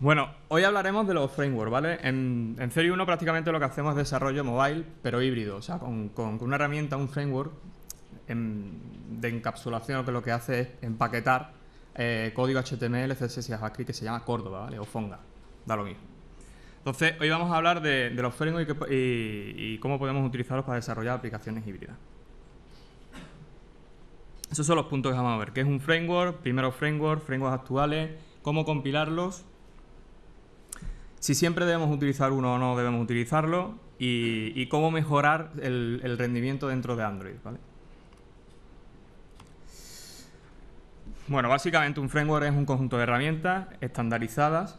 Bueno, hoy hablaremos de los frameworks, ¿vale? En, en Theory 1 prácticamente lo que hacemos es desarrollo mobile, pero híbrido, o sea, con, con- con una herramienta, un framework en- de encapsulación que lo que hace es empaquetar eh, código HTML, CSS y JavaScript que se llama Córdoba, ¿vale? O Fonga, da lo mismo. Entonces, hoy vamos a hablar de, los frameworks y, cómo podemos utilizarlos para desarrollar aplicaciones híbridas. Esos son los puntos que vamos a ver. ¿Qué es un framework? Primero framework, frameworks actuales, cómo compilarlos, si siempre debemos utilizar uno o no debemos utilizarlo y, y cómo mejorar el, el rendimiento dentro de Android. ¿vale? Bueno, básicamente un framework es un conjunto de herramientas estandarizadas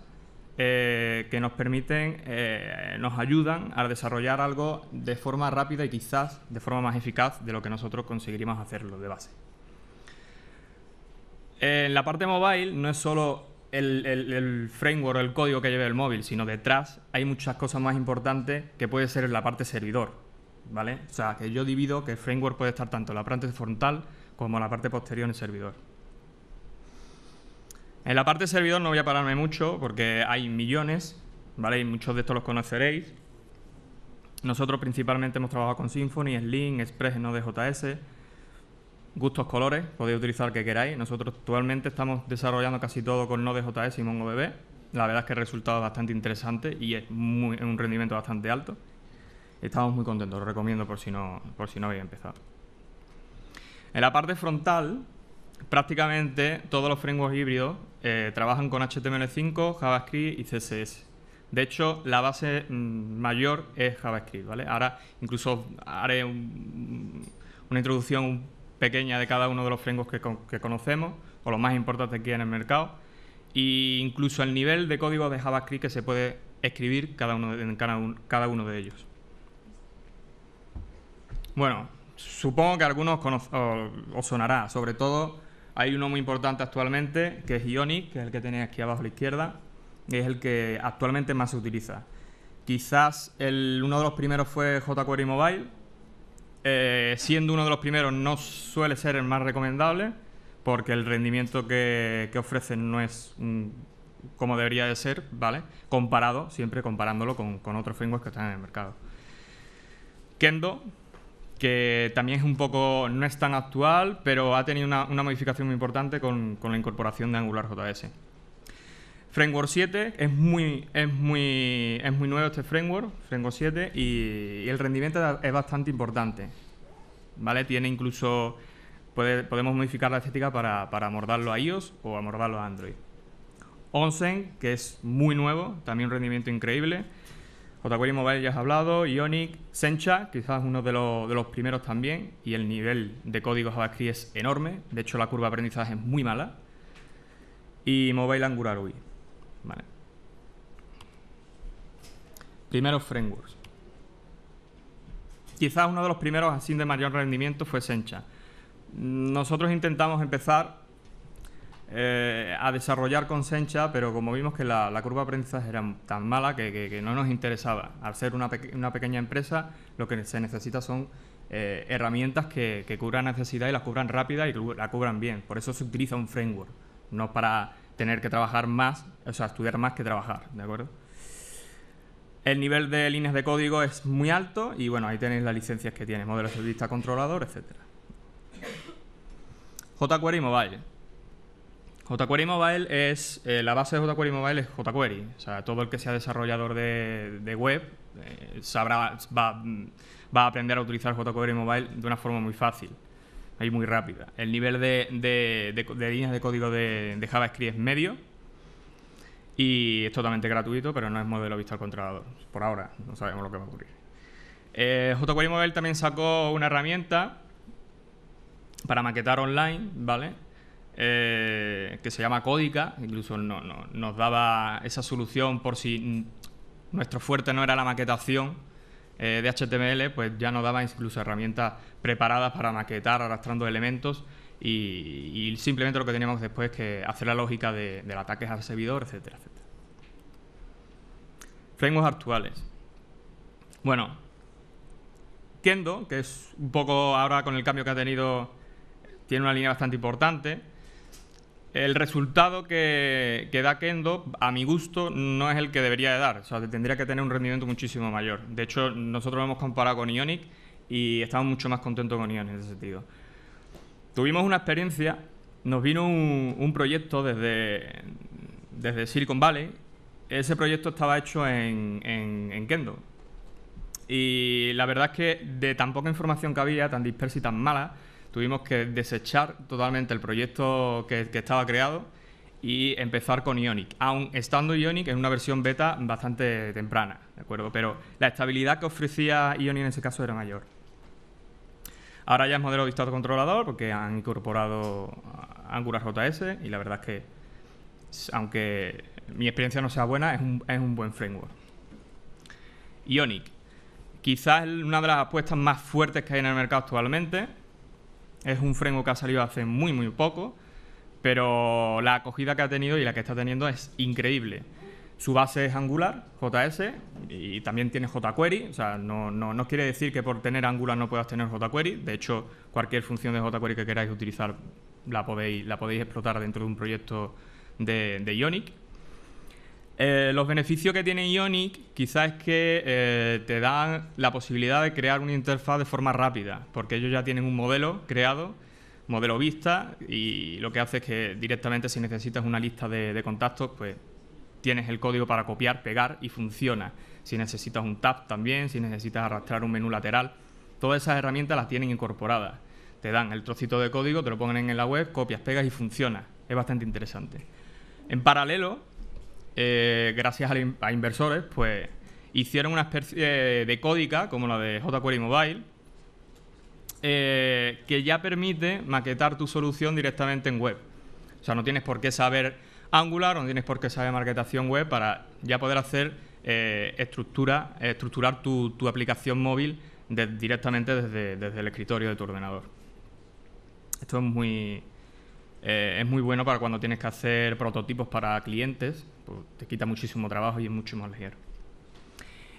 eh, que nos permiten, eh, nos ayudan a desarrollar algo de forma rápida y quizás de forma más eficaz de lo que nosotros conseguiríamos hacerlo de base. En la parte mobile no es solo el, framework el código que lleve el móvil, sino detrás hay muchas cosas más importantes que puede ser en la parte servidor. ¿Vale? O sea, que yo divido que el framework puede estar tanto en la parte frontal como en la parte posterior en el servidor. En la parte servidor no voy a pararme mucho porque hay millones, ¿vale? Y muchos de estos los conoceréis. Nosotros principalmente hemos trabajado con Symfony, Sling, Express, Node.js, gustos colores, podéis utilizar el que queráis. Nosotros actualmente estamos desarrollando casi todo con Node.js y MongoDB. La verdad es que el resultado es bastante interesante y es un rendimiento bastante alto. Estamos muy contentos, lo recomiendo por si no, por si no habéis empezado. En la parte frontal, prácticamente todos los frameworks híbridos eh, trabajan con HTML5, JavaScript y CSS. De hecho, la base mm, mayor es JavaScript, ¿vale? Ahora incluso haré un- una introducción pequeña de cada uno de los frameworks que, con- que conocemos, o los más importantes que hay en el mercado, e incluso el nivel de código de JavaScript que se puede escribir cada uno de- en cada un- cada uno de ellos. Bueno, supongo que algunos os sonará. Sobre todo, hay uno muy importante actualmente, que es Ionic, que es el que tenéis aquí abajo a la izquierda, y es el que actualmente más se utiliza. Quizás el- uno de los primeros fue jQuery Mobile. Eh, siendo uno de los primeros, no suele ser el más recomendable, porque el rendimiento que, que ofrece no es mm, como debería de ser, ¿vale? Comparado, siempre comparándolo con, con otros frameworks que están en el mercado. Kendo, que también es un poco, no es tan actual, pero ha tenido una, una modificación muy importante con, con la incorporación de AngularJS. Framework 7 es muy, es muy, es muy nuevo este framework, Framework 7, y, el rendimiento es bastante importante. ¿Vale? Tiene incluso, podemos modificar la estética para, para amordarlo a iOS o amordarlo a Android. Onsen, que es muy nuevo, también un rendimiento increíble. jQuery Mobile ya has hablado, Ionic, Sencha, quizás uno de, los- de los primeros también, y el nivel de código JavaScript es enorme, de hecho la curva de aprendizaje es muy mala. Y Mobile Angular UI. Vale. Primeros frameworks. Quizás uno de los primeros así de mayor rendimiento fue Sencha. Nosotros intentamos empezar eh, a desarrollar con Sencha, pero como vimos que la, curva de aprendizaje era tan mala que, no nos interesaba. Al ser una, peque- una pequeña empresa, lo que se necesita son eh, herramientas que, que cubran necesidad y las cubran rápida y la cubran bien. Por eso se utiliza un framework, no para tener que trabajar más, o sea, estudiar más que trabajar, ¿de acuerdo? El nivel de líneas de código es muy alto y bueno, ahí tenéis las licencias que tiene, modelo de vista controlador, etcétera. jQuery Mobile. jQuery Mobile es, eh, la base de jQuery Mobile es jQuery. O sea, todo el que sea desarrollador de, web eh, sabrá, va, va a aprender a utilizar jQuery Mobile de una forma muy fácil y muy rápida. El nivel de, de- líneas de código de, de JavaScript es medio y es totalmente gratuito, pero no es modelo visto al controlador. Por ahora, no sabemos lo que va a ocurrir. Eh, jQuery Mobile también sacó una herramienta para maquetar online, ¿vale? Eh, que se llama Códica, incluso no- no- nos daba esa solución por si nuestro fuerte no era la maquetación eh, de HTML, pues ya nos daba incluso herramientas preparadas para maquetar arrastrando elementos y, y simplemente lo que teníamos después es que hacer la lógica de, del ataque al servidor, etcétera, etcétera. Frameworks actuales. Bueno, Kendo, que es un poco ahora con el cambio que ha tenido, tiene una línea bastante importante. El resultado que, da Kendo, a mi gusto, no es el que debería de dar. O sea, tendría que tener un rendimiento muchísimo mayor. De hecho, nosotros lo hemos comparado con Ionic y estamos mucho más contentos con Ionic en ese sentido. Tuvimos una experiencia, nos vino un, un proyecto desde, desde Silicon Valley. Ese proyecto estaba hecho en, en, en Kendo. Y la verdad es que de tan poca información que había, tan dispersa y tan mala, tuvimos que desechar totalmente el proyecto que, estaba creado y empezar con Ionic, aun estando Ionic en una versión beta bastante temprana, ¿de acuerdo? Pero la estabilidad que ofrecía Ionic en ese caso era mayor. Ahora ya es modelo de estado controlador porque han incorporado Angular JS y la verdad es que, aunque mi experiencia no sea buena, es un, es un buen framework. Ionic. Quizás una de las apuestas más fuertes que hay en el mercado actualmente. Es un framework que ha salido hace muy, muy poco, pero la acogida que ha tenido y la que está teniendo es increíble. Su base es Angular, JS, y también tiene jQuery. O sea, no, no, no quiere decir que por tener Angular no puedas tener jQuery. De hecho, cualquier función de jQuery que queráis utilizar la podéis, la podéis explotar dentro de un proyecto de, de Ionic. Eh, los beneficios que tiene Ionic quizás es que eh, te dan la posibilidad de crear una interfaz de forma rápida, porque ellos ya tienen un modelo creado, modelo vista, y lo que hace es que directamente si necesitas una lista de, de contactos, pues tienes el código para copiar, pegar y funciona. Si necesitas un tab también, si necesitas arrastrar un menú lateral, todas esas herramientas las tienen incorporadas. Te dan el trocito de código, te lo ponen en la web, copias, pegas y funciona. Es bastante interesante. En paralelo, eh, gracias a, in- a inversores, pues hicieron una especie de códica, como la de jQuery Mobile, eh, que ya permite maquetar tu solución directamente en web. O sea, no tienes por qué saber Angular, no tienes por qué saber maquetación web para ya poder hacer eh, estructura, estructurar tu, tu aplicación móvil directamente desde, desde el escritorio de tu ordenador. Esto es muy, es muy bueno para cuando tienes que hacer prototipos para clientes, te quita muchísimo trabajo y es mucho más ligero.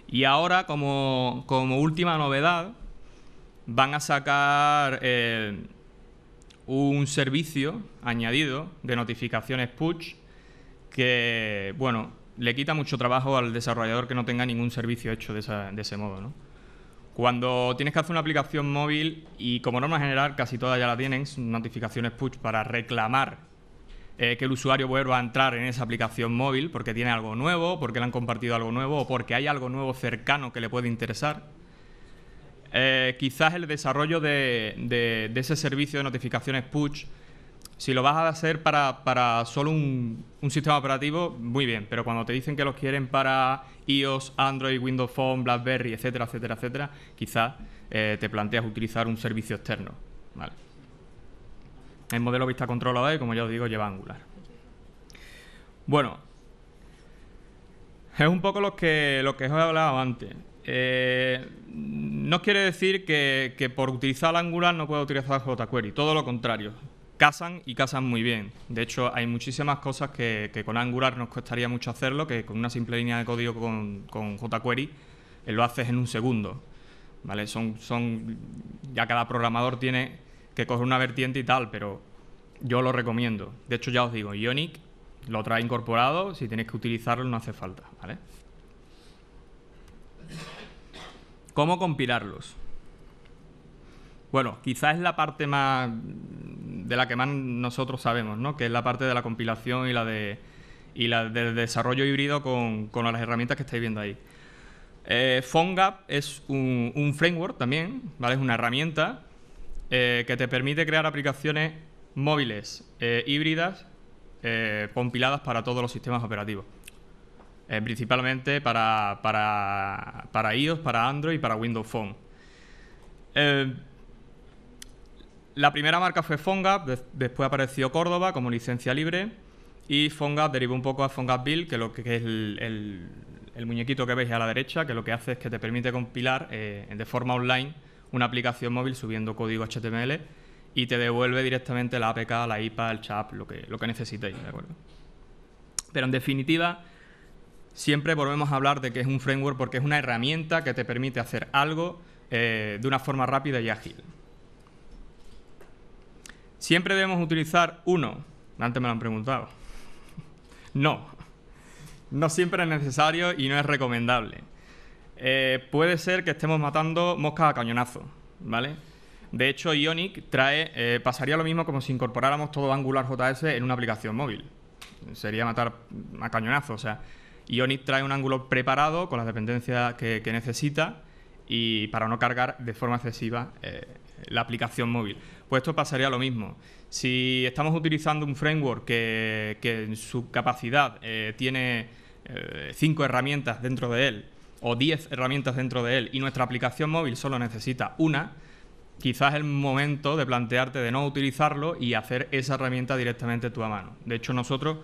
Y ahora, como, como última novedad, van a sacar eh, un servicio añadido de notificaciones push que, bueno, le quita mucho trabajo al desarrollador que no tenga ningún servicio hecho de, de ese modo. Cuando tienes que hacer una aplicación móvil, y como norma general casi todas ya la tienen, son notificaciones push para reclamar eh, que el usuario vuelva a entrar en esa aplicación móvil porque tiene algo nuevo, porque le han compartido algo nuevo o porque hay algo nuevo cercano que le puede interesar. Eh, quizás el desarrollo de, ese servicio de notificaciones push, si lo vas a hacer para, solo un, un sistema operativo, muy bien, pero cuando te dicen que los quieren para iOS, Android, Windows Phone, BlackBerry, etcétera, etcétera, etcétera, quizás eh, te planteas utilizar un servicio externo. ¿vale? El modelo vista controlada y, como ya os digo, lleva Angular. Bueno, es un poco lo que, lo que os he hablado antes. Eh, no quiere decir que, por utilizar Angular no pueda utilizar jQuery, todo lo contrario. Casan y casan muy bien. De hecho, hay muchísimas cosas que, con Angular nos costaría mucho hacerlo, que con una simple línea de código con, jQuery eh, lo haces en un segundo. ¿Vale? Son, ya cada programador tiene que coger una vertiente y tal, pero yo lo recomiendo. De hecho, ya os digo, Ionic lo trae incorporado, si tenéis que utilizarlo no hace falta. ¿Cómo compilarlos? Bueno, quizás es la parte más de la que más nosotros sabemos, ¿no? Que es la parte de la compilación y la de y la del desarrollo híbrido con, con las herramientas que estáis viendo ahí. Eh, PhoneGap es un, un framework también, ¿vale? Es una herramienta eh, que te permite crear aplicaciones móviles eh, híbridas eh, compiladas para todos los sistemas operativos. Principalmente para, para, para iOS, para Android y para Windows Phone. La primera marca fue PhoneGap, des- después apareció Córdoba como licencia libre y PhoneGap derivó un poco a PhoneGap Build, que, lo que es el, el- muñequito que veis a la derecha, que lo que hace es que te permite compilar de forma online una aplicación móvil subiendo código HTML y te devuelve directamente la APK, la IPA, el CHAP, lo que, lo que necesitéis, ¿de acuerdo? Pero en definitiva, siempre volvemos a hablar de que es un framework porque es una herramienta que te permite hacer algo eh, de una forma rápida y ágil. Siempre debemos utilizar uno. Antes me lo han preguntado. No. No siempre es necesario y no es recomendable. Eh, puede ser que estemos matando moscas a cañonazo, ¿vale? De hecho, Ionic trae, eh, pasaría lo mismo como si incorporáramos todo Angular JS en una aplicación móvil. Sería matar a cañonazo. O sea, Ionic trae un Angular preparado con las dependencias que, necesita y para no cargar de forma excesiva eh, la aplicación móvil. Pues esto pasaría lo mismo. Si estamos utilizando un framework que, que en su capacidad tiene cinco herramientas dentro de él o 10 herramientas dentro de él y nuestra aplicación móvil solo necesita una, quizás es el momento de plantearte de no utilizarlo y hacer esa herramienta directamente tú a mano. De hecho, nosotros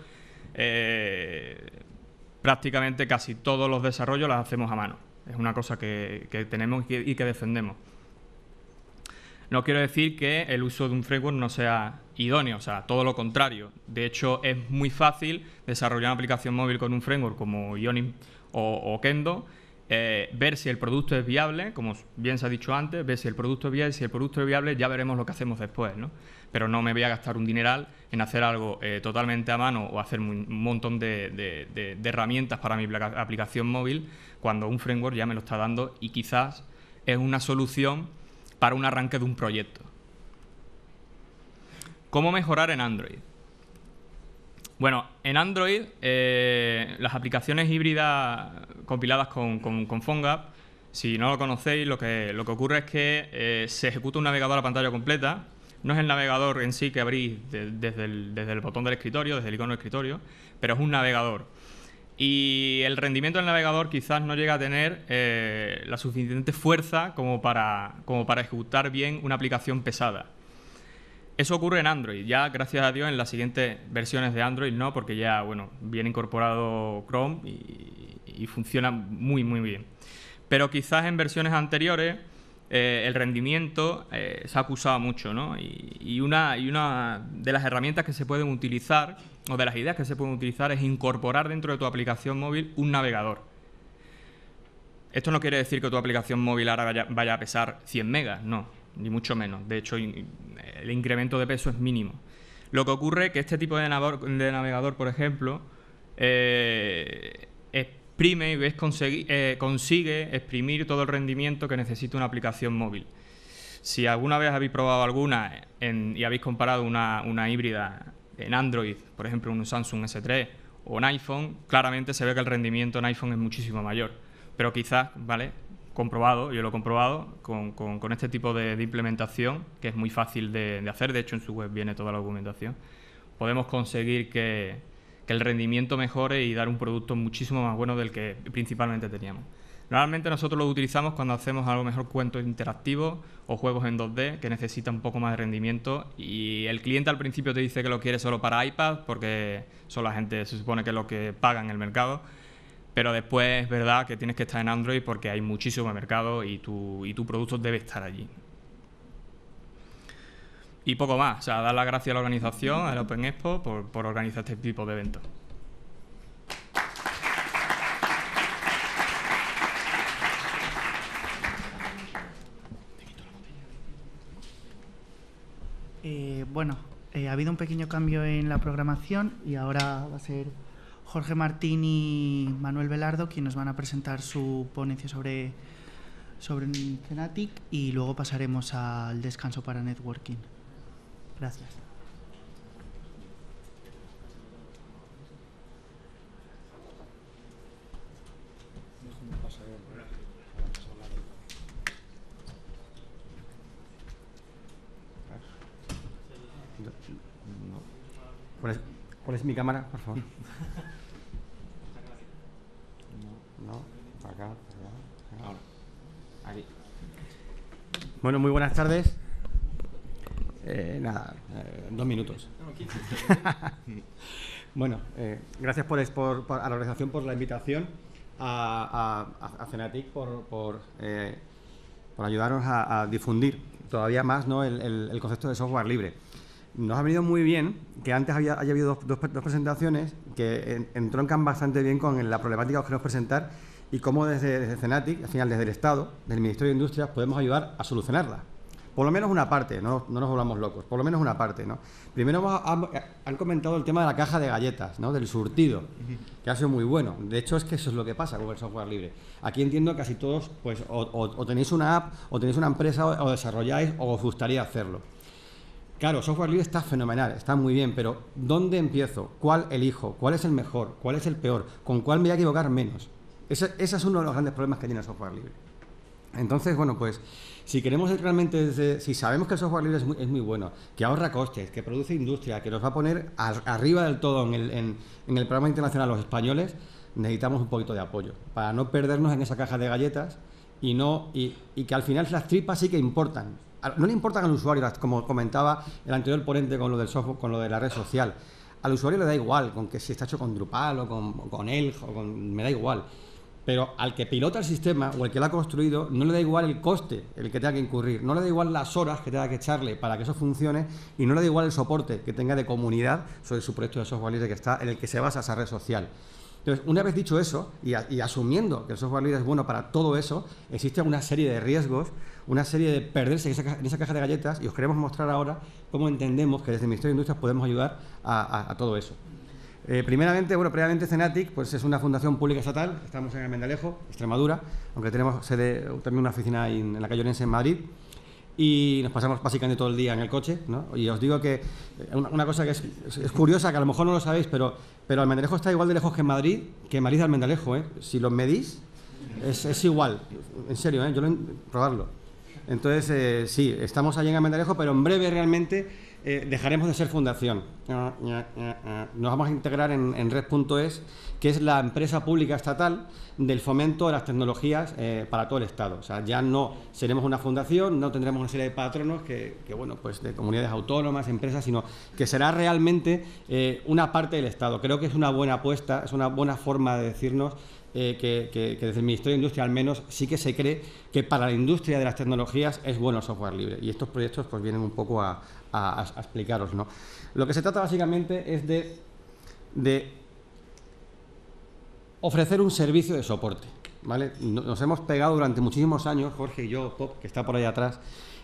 eh, prácticamente casi todos los desarrollos las hacemos a mano. Es una cosa que, que tenemos y que, defendemos. No quiero decir que el uso de un framework no sea idóneo, o sea, todo lo contrario. De hecho, es muy fácil desarrollar una aplicación móvil con un framework como Ionic o, o Kendo, eh, ver si el producto es viable, como bien se ha dicho antes, ver si el producto es viable, si el producto es viable ya veremos lo que hacemos después, ¿no? Pero no me voy a gastar un dineral en hacer algo eh, totalmente a mano o hacer un montón de, de- de- herramientas para mi aplicación móvil cuando un framework ya me lo está dando y quizás es una solución para un arranque de un proyecto. ¿Cómo mejorar en Android? Bueno, en Android eh, las aplicaciones híbridas compiladas con, con, con PhoneGap, si no lo conocéis, lo que, lo que ocurre es que eh, se ejecuta un navegador a pantalla completa. No es el navegador en sí que abrís de- desde, el, desde el botón del escritorio, desde el icono del escritorio, pero es un navegador. Y el rendimiento del navegador quizás no llega a tener eh, la suficiente fuerza como para, como para ejecutar bien una aplicación pesada. Eso ocurre en Android. Ya, gracias a Dios, en las siguientes versiones de Android no, porque ya, bueno, viene incorporado Chrome y, funciona muy, muy bien. Pero quizás en versiones anteriores eh, el rendimiento eh, se ha acusado mucho, ¿no? Y, y una, y una de las herramientas que se pueden utilizar, o de las ideas que se pueden utilizar, es incorporar dentro de tu aplicación móvil un navegador. Esto no quiere decir que tu aplicación móvil ahora vaya, vaya a pesar 100 megas, no, ni mucho menos. De hecho, el incremento de peso es mínimo. Lo que ocurre es que este tipo de navegador, por ejemplo, eh, exprime y eh, consigue exprimir todo el rendimiento que necesita una aplicación móvil. Si alguna vez habéis probado alguna en- y habéis comparado una, una híbrida en Android, por ejemplo, un Samsung S3 o un iPhone, claramente se ve que el rendimiento en iPhone es muchísimo mayor. Pero quizás, ¿vale? Comprobado, yo lo he comprobado con, con, este tipo de, implementación, que es muy fácil de, de, hacer, de hecho en su web viene toda la documentación, podemos conseguir que, que el rendimiento mejore y dar un producto muchísimo más bueno del que principalmente teníamos. Normalmente nosotros lo utilizamos cuando hacemos algo mejor cuentos interactivos o juegos en 2D que necesitan un poco más de rendimiento y el cliente al principio te dice que lo quiere solo para iPad porque son la gente, se supone que es lo que paga en el mercado, pero después es verdad que tienes que estar en Android porque hay muchísimo mercado y tu, y tu producto debe estar allí. Y poco más, o sea, dar las gracias a la organización, al Open Expo, por, por organizar este tipo de eventos. Eh, bueno, eh, ha habido un pequeño cambio en la programación y ahora va a ser Jorge Martín y Manuel Velardo quienes nos van a presentar su ponencia sobre, sobre Cenatic y luego pasaremos al descanso para networking. Gracias. ¿Cuál es mi cámara, por favor? No, Bueno, muy buenas tardes. Eh, nada, eh, dos minutos. bueno, eh, gracias por, a la organización por la invitación, a, Cenatic por, ayudarnos a, difundir todavía más ¿no? el, concepto de software libre nos ha venido muy bien que antes había, haya habido dos, presentaciones que entroncan bastante bien con la problemática que queremos presentar y cómo desde, desde CENATIC, al final desde el Estado, del Ministerio de Industria, podemos ayudar a solucionarla. Por lo menos una parte, no, no nos volvamos locos, por lo menos una parte. ¿no? Primero han, comentado el tema de la caja de galletas, ¿no? del surtido, que ha sido muy bueno. De hecho, es que eso es lo que pasa con el software libre. Aquí entiendo que casi todos, pues, o, tenéis una app, o tenéis una empresa, o desarrolláis, o os gustaría hacerlo. Claro, software libre está fenomenal, está muy bien, pero ¿dónde empiezo? ¿Cuál elijo? ¿Cuál es el mejor? ¿Cuál es el peor? ¿Con cuál me voy a equivocar menos? Ese, es uno de los grandes problemas que tiene el software libre. Entonces, bueno, pues si queremos realmente, si sabemos que el software libre es muy, bueno, que ahorra costes, que produce industria, que nos va a poner arriba del todo en el, programa internacional los españoles, necesitamos un poquito de apoyo para no perdernos en esa caja de galletas y, que al final las tripas sí que importan no le importan al usuario, como comentaba el anterior ponente con lo software, con de la red social. Al usuario le da igual con que si está hecho con Drupal o con, con con, me da igual. Pero al que pilota el sistema o el que lo ha construido, no le da igual el coste el que tenga que incurrir, no le da igual las horas que tenga que echarle para que eso funcione y no le da igual el soporte que tenga de comunidad sobre su proyecto de software libre que está en el que se basa esa red social. Entonces, una vez dicho eso y, asumiendo que el software libre es bueno para todo eso, existe una serie de riesgos, una serie de perderse en esa, caja, de galletas y os queremos mostrar ahora cómo entendemos que desde el Ministerio de Industrias podemos ayudar a, todo eso. Eh, primeramente, bueno, previamente Cenatic pues es una fundación pública estatal, estamos en Almendalejo, Extremadura, aunque tenemos sede, también una oficina en, la calle Orense en Madrid y nos pasamos básicamente todo el día en el coche. ¿no? Y os digo que eh, una, cosa que es, curiosa, que a lo mejor no lo sabéis, pero, pero Almendalejo está igual de lejos que Madrid, que Madrid de Almendalejo. ¿eh? Si lo medís, es, es igual. En serio, ¿eh? yo lo probarlo. Entonces, eh, sí, estamos allí en Almendalejo, pero en breve realmente dejaremos de ser fundación. Nos vamos a integrar en, Red.es, que es la empresa pública estatal del fomento de las tecnologías eh, para todo el Estado. O sea, ya no seremos una fundación, no tendremos una serie de patronos que, bueno, pues de comunidades autónomas, empresas, sino que será realmente eh, una parte del Estado. Creo que es una buena apuesta, es una buena forma de decirnos eh, que, desde el Ministerio de Industria al menos sí que se cree que para la industria de las tecnologías es bueno el software libre. Y estos proyectos pues vienen un poco a, a, explicaros. ¿no? Lo que se trata básicamente es de, de ofrecer un servicio de soporte. ¿vale? Nos hemos pegado durante muchísimos años, Jorge y yo, Pop, que está por ahí atrás,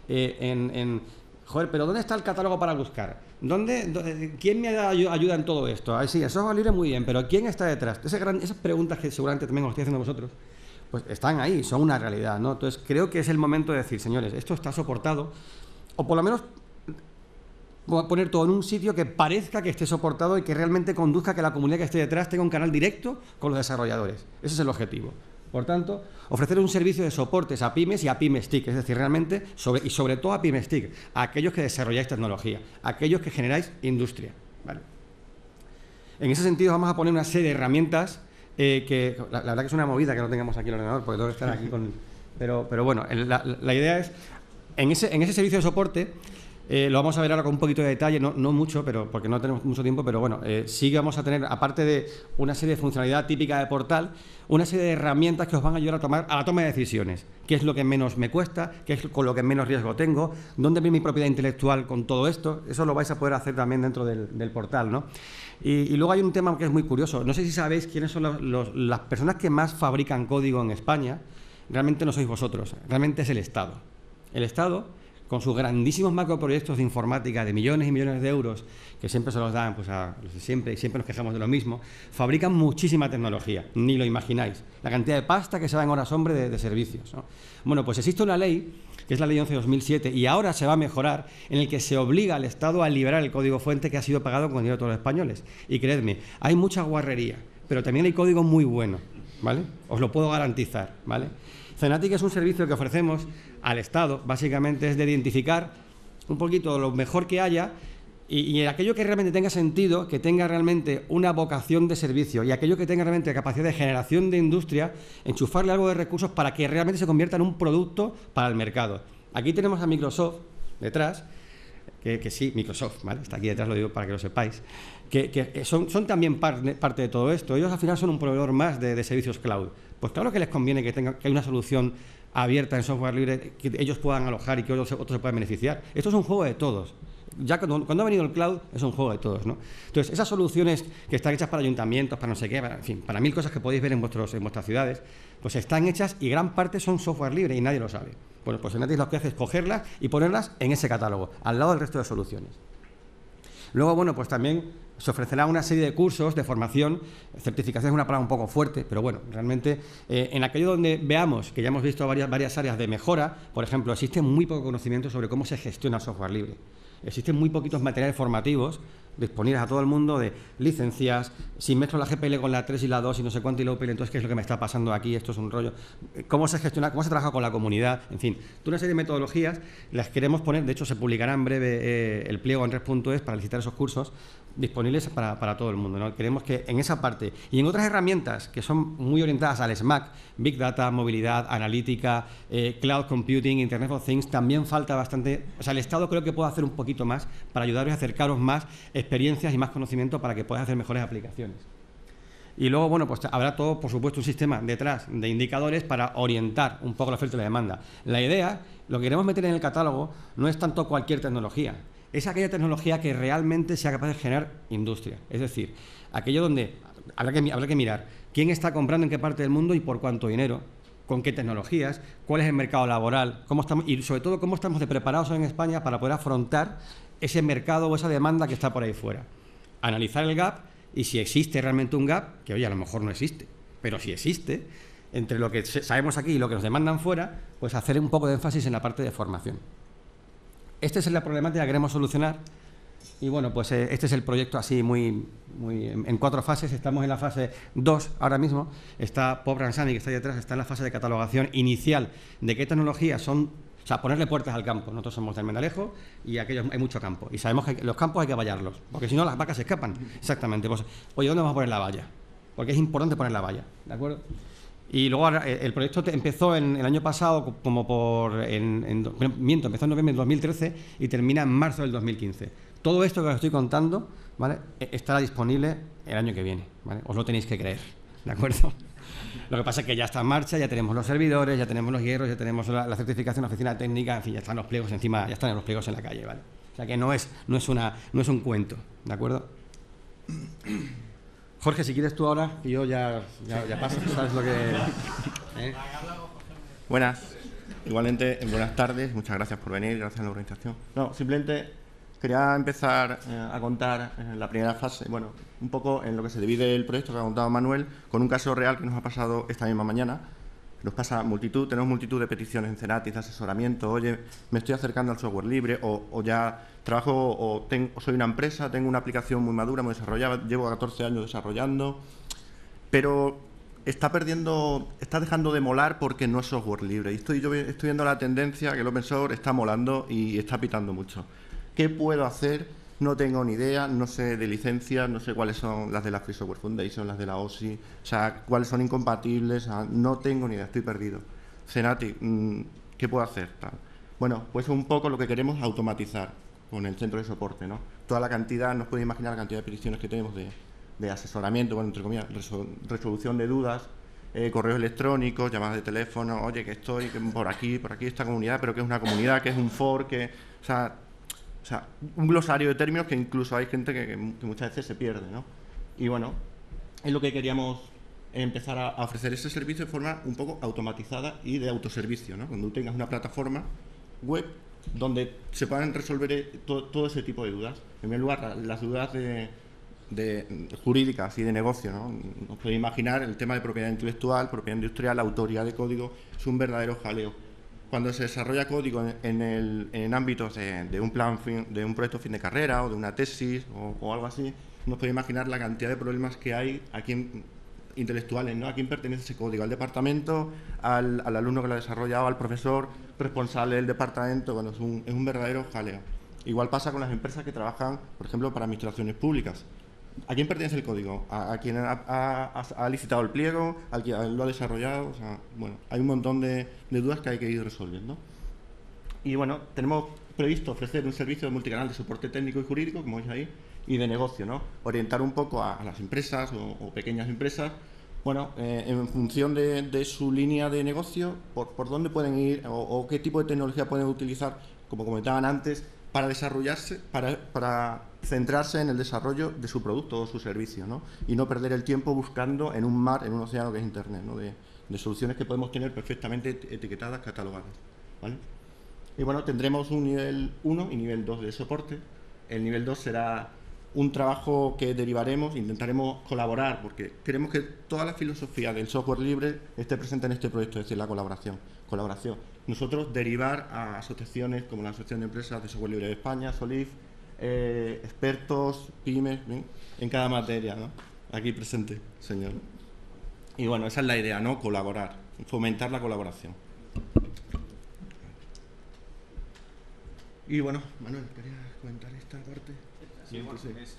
eh, en, joder, pero ¿dónde está el catálogo para buscar? ¿Dónde, ¿Quién me da ayuda en todo esto? Ahí sí, eso a libre muy bien, pero ¿quién está detrás? esas preguntas que seguramente también os estoy haciendo vosotros, pues están ahí, son una realidad, ¿no? Entonces creo que es el momento de decir, señores, esto está soportado, o por lo menos poner todo en un sitio que parezca que esté soportado y que realmente conduzca a que la comunidad que esté detrás tenga un canal directo con los desarrolladores. Ese es el objetivo. Por tanto, ofrecer un servicio de soportes a pymes y a pymes TIC, es decir, realmente, sobre, y sobre todo a pymes TIC, a aquellos que desarrolláis tecnología, a aquellos que generáis industria. En ese sentido, vamos a poner una serie de herramientas eh, que, la, verdad que es una movida que no tengamos aquí el ordenador, porque tengo que estar aquí con... Pero, pero bueno, la, la idea es, en ese, en ese servicio de soporte, eh, lo vamos a ver ahora con un poquito de detalle, no, mucho, pero porque no tenemos mucho tiempo, pero bueno, eh, sí que vamos a tener, aparte de una serie de funcionalidad típica de portal, una serie de herramientas que os van a ayudar a tomar a la toma de decisiones. ¿Qué es lo que menos me cuesta? ¿Qué es con lo que menos riesgo tengo? ¿Dónde viene mi propiedad intelectual con todo esto? Eso lo vais a poder hacer también dentro del, portal, ¿no? Y, luego hay un tema que es muy curioso. No sé si sabéis quiénes son las personas que más fabrican código en España. Realmente no sois vosotros, realmente es el Estado. El Estado con sus grandísimos macroproyectos de informática de millones y millones de euros, que siempre se los dan pues, a de siempre siempre nos quejamos de lo mismo, fabrican muchísima tecnología, ni lo imagináis. La cantidad de pasta que se da en horas hombre de, servicios. Bueno, pues existe una ley, que es la ley 11 2007, y ahora se va a mejorar, en el que se obliga al Estado a liberar el código fuente que ha sido pagado con dinero de todos los españoles. Y creedme, hay mucha guarrería, pero también hay código muy bueno, ¿vale? Os lo puedo garantizar, ¿vale? Cenatic es un servicio que ofrecemos al Estado, básicamente es de identificar un poquito lo mejor que haya y, aquello que realmente tenga sentido, que tenga realmente una vocación de servicio y aquello que tenga realmente capacidad de generación de industria, enchufarle algo de recursos para que realmente se convierta en un producto para el mercado. Aquí tenemos a Microsoft detrás, que, sí, Microsoft, está aquí detrás, lo digo para que lo sepáis, que, son, también parte de todo esto. Ellos al final son un proveedor más de servicios cloud. Pues claro que les conviene que, tenga, que haya una solución abierta en software libre que ellos puedan alojar y que otros, otros se puedan beneficiar. Esto es un juego de todos. Ya cuando, ha venido el cloud es un juego de todos, ¿no? Entonces, esas soluciones que están hechas para ayuntamientos, para no sé qué, para, en fin, para mil cosas que podéis ver en, vuestros, en vuestras ciudades, pues están hechas y gran parte son software libre y nadie lo sabe. Bueno, pues en lo que hace es cogerlas y ponerlas en ese catálogo, al lado del resto de soluciones. Luego, bueno, pues también se ofrecerá una serie de cursos de formación. Certificación es una palabra un poco fuerte, pero bueno, realmente eh, en aquello donde veamos que ya hemos visto varias, varias áreas de mejora, por ejemplo, existe muy poco conocimiento sobre cómo se gestiona software libre. Existen muy poquitos materiales formativos disponibles a todo el mundo de licencias, si mezclo la GPL con la 3 y la 2 y no sé cuánto y la UPL, entonces qué es lo que me está pasando aquí, esto es un rollo, cómo se gestiona, cómo se trabaja con la comunidad, en fin, una serie de metodologías las queremos poner, de hecho se publicará en breve eh, el pliego en red.es para licitar esos cursos disponibles para, para todo el mundo. ¿no? Queremos que en esa parte y en otras herramientas que son muy orientadas al SMAC, Big Data, movilidad, analítica, eh, cloud computing, Internet of Things, también falta bastante, o sea, el Estado creo que puede hacer un poquito más para ayudaros a acercaros más experiencias y más conocimiento para que puedas hacer mejores aplicaciones. Y luego, bueno, pues habrá todo, por supuesto, un sistema detrás de indicadores para orientar un poco la oferta y la demanda. La idea, lo que queremos meter en el catálogo, no es tanto cualquier tecnología, es aquella tecnología que realmente sea capaz de generar industria. Es decir, aquello donde habrá que, mirar quién está comprando en qué parte del mundo y por cuánto dinero, con qué tecnologías, cuál es el mercado laboral, cómo estamos, y sobre todo cómo estamos preparados en España para poder afrontar ese mercado o esa demanda que está por ahí fuera. Analizar el gap y si existe realmente un gap, que oye, a lo mejor no existe, pero si existe, entre lo que sabemos aquí y lo que nos demandan fuera, pues hacer un poco de énfasis en la parte de formación. Esta es la problemática que queremos solucionar y bueno, pues eh, este es el proyecto así muy, muy en, cuatro fases. Estamos en la fase 2 ahora mismo. Está Pop Ransani, que está ahí detrás, está en la fase de catalogación inicial de qué tecnologías son o sea, ponerle puertas al campo. Nosotros somos del Mendalejo y aquellos hay mucho campo. Y sabemos que los campos hay que vallarlos, porque si no las vacas se escapan. Exactamente. Pues, oye, ¿dónde vamos a poner la valla? Porque es importante poner la valla, ¿de acuerdo? Y luego eh, el proyecto empezó en, el año pasado como por... En, miento, empezó en noviembre de 2013 y termina en marzo del 2015. Todo esto que os estoy contando ¿vale? E, estará disponible el año que viene. Os lo tenéis que creer. ¿De acuerdo? Lo que pasa es que ya está en marcha, ya tenemos los servidores, ya tenemos los hierros, ya tenemos la, certificación, la oficina técnica, en fin, ya están los pliegos encima, ya están los pliegos en la calle, ¿vale? O sea que no es, no es, una, no es un cuento, ¿de acuerdo? Jorge, si quieres tú ahora, y yo ya, ya, paso, ¿sabes lo que...? ¿eh? Buenas, igualmente, buenas tardes, muchas gracias por venir, gracias a la organización. No, simplemente quería empezar eh, a contar en la primera fase, bueno, un poco en lo que se divide el proyecto que ha contado Manuel, con un caso real que nos ha pasado esta misma mañana. Nos pasa multitud, tenemos multitud de peticiones en Cenatis, de asesoramiento, oye, me estoy acercando al software libre o, ya trabajo o, soy una empresa, tengo una aplicación muy madura, muy desarrollada, llevo 14 años desarrollando, pero está perdiendo, está dejando de molar porque no es software libre. Y estoy, yo estoy viendo la tendencia que el open source está molando y está pitando mucho. ¿Qué puedo hacer? No tengo ni idea, no sé de licencias, no sé cuáles son las de la Free Software Foundation, las de la OSI, o sea, cuáles son incompatibles, no tengo ni idea, estoy perdido. Cenati, mm, ¿qué puedo hacer? Bueno, pues un poco lo que queremos automatizar con el centro de soporte, ¿no? Toda la cantidad, no os imaginar la cantidad de peticiones que tenemos de, asesoramiento, bueno, entre comillas, resolución de dudas, eh, correos electrónicos, llamadas de teléfono, oye, que estoy por aquí, por aquí esta comunidad, pero que es una comunidad, que es un for, que, o sea, o sea un glosario de términos que incluso hay gente que, muchas veces se pierde, ¿no? Y bueno, es lo que queríamos empezar a, ofrecer ese servicio de forma un poco automatizada y de autoservicio, ¿no? Cuando tú tengas una plataforma web donde se puedan resolver eh, todo ese tipo de dudas. En primer lugar, las dudas de de, jurídicas y de negocio. ¿no? Os podéis imaginar el tema de propiedad intelectual, propiedad industrial, autoridad de código, es un verdadero jaleo. Cuando se desarrolla código en, el, en ámbitos de, un plan, de un proyecto fin de carrera o de una tesis o, algo así, nos podéis imaginar la cantidad de problemas que hay aquí en, intelectuales, ¿no? ¿A quién pertenece ese código? ¿Al departamento? ¿Al, alumno que lo ha desarrollado? ¿Al profesor responsable del departamento? Bueno, es un, es un verdadero jaleo. Igual pasa con las empresas que trabajan, por ejemplo, para administraciones públicas. ¿A quién pertenece el código? ¿A, quien ha, licitado el pliego? ¿A quien lo ha desarrollado? O sea, bueno, hay un montón de, dudas que hay que ir resolviendo. Y bueno, tenemos previsto ofrecer un servicio multicanal de soporte técnico y jurídico, como veis ahí, y de negocio, ¿no? Orientar un poco a, las empresas o, pequeñas empresas, bueno, eh, en función de, su línea de negocio, por, dónde pueden ir o, qué tipo de tecnología pueden utilizar, como comentaban antes, para desarrollarse, para, centrarse en el desarrollo de su producto o su servicio, ¿no? Y no perder el tiempo buscando en un mar, en un océano que es Internet, ¿no? De, soluciones que podemos tener perfectamente etiquetadas, catalogadas, ¿vale? Y bueno, tendremos un nivel 1 y nivel 2 de soporte. El nivel 2 será un trabajo que derivaremos, intentaremos colaborar, porque queremos que toda la filosofía del software libre esté presente en este proyecto, es decir, la colaboración. colaboración. Nosotros derivar a asociaciones como la Asociación de Empresas de Software Libre de España, SOLIF, eh, expertos, pymes, en cada materia, ¿no? Aquí presente, señor. Y bueno, esa es la idea, ¿no? Colaborar, fomentar la colaboración. Y bueno, Manuel, ¿querías comentar esta parte? Sí, bueno, es,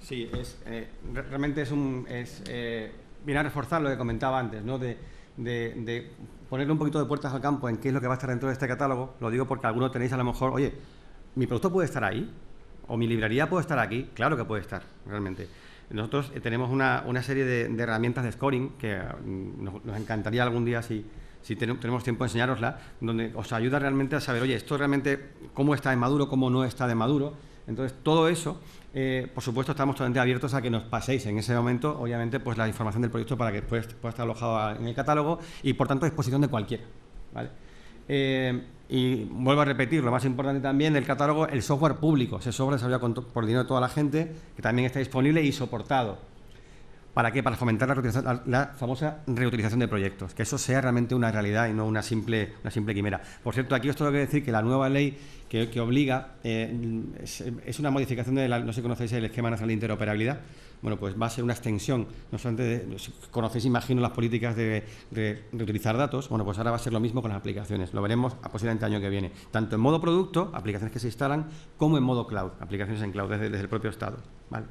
sí, es, eh, realmente es un... Es, eh, viene a reforzar lo que comentaba antes, ¿no? De, de, de, ponerle un poquito de puertas al campo en qué es lo que va a estar dentro de este catálogo. Lo digo porque algunos tenéis a lo mejor, oye, ¿mi producto puede estar ahí? ¿O mi librería puede estar aquí? Claro que puede estar, realmente. Nosotros eh, tenemos una, una serie de, herramientas de scoring que mm, nos, encantaría algún día, si, si tenemos tiempo, enseñarosla, donde os ayuda realmente a saber, oye, esto realmente, cómo está de maduro, cómo no está de maduro. Entonces, todo eso, eh, por supuesto, estamos totalmente abiertos a que nos paséis en ese momento, obviamente, pues la información del proyecto para que pueda estar alojado en el catálogo y, por tanto, a disposición de cualquiera. ¿vale? Eh, y vuelvo a repetir, lo más importante también del catálogo, el software público. Ese software se por dinero de toda la gente, que también está disponible y soportado. ¿Para qué? Para fomentar la, famosa reutilización de proyectos, que eso sea realmente una realidad y no una simple, una simple quimera. Por cierto, aquí os tengo que decir que la nueva ley que, obliga eh, es, una modificación de la, no sé si conocéis el esquema nacional de interoperabilidad, bueno, pues va a ser una extensión, no solamente, conocéis, imagino, las políticas de, reutilizar datos, bueno, pues ahora va a ser lo mismo con las aplicaciones, lo veremos posiblemente el año que viene, tanto en modo producto, aplicaciones que se instalan, como en modo cloud, aplicaciones en cloud desde, el propio Estado. ¿vale?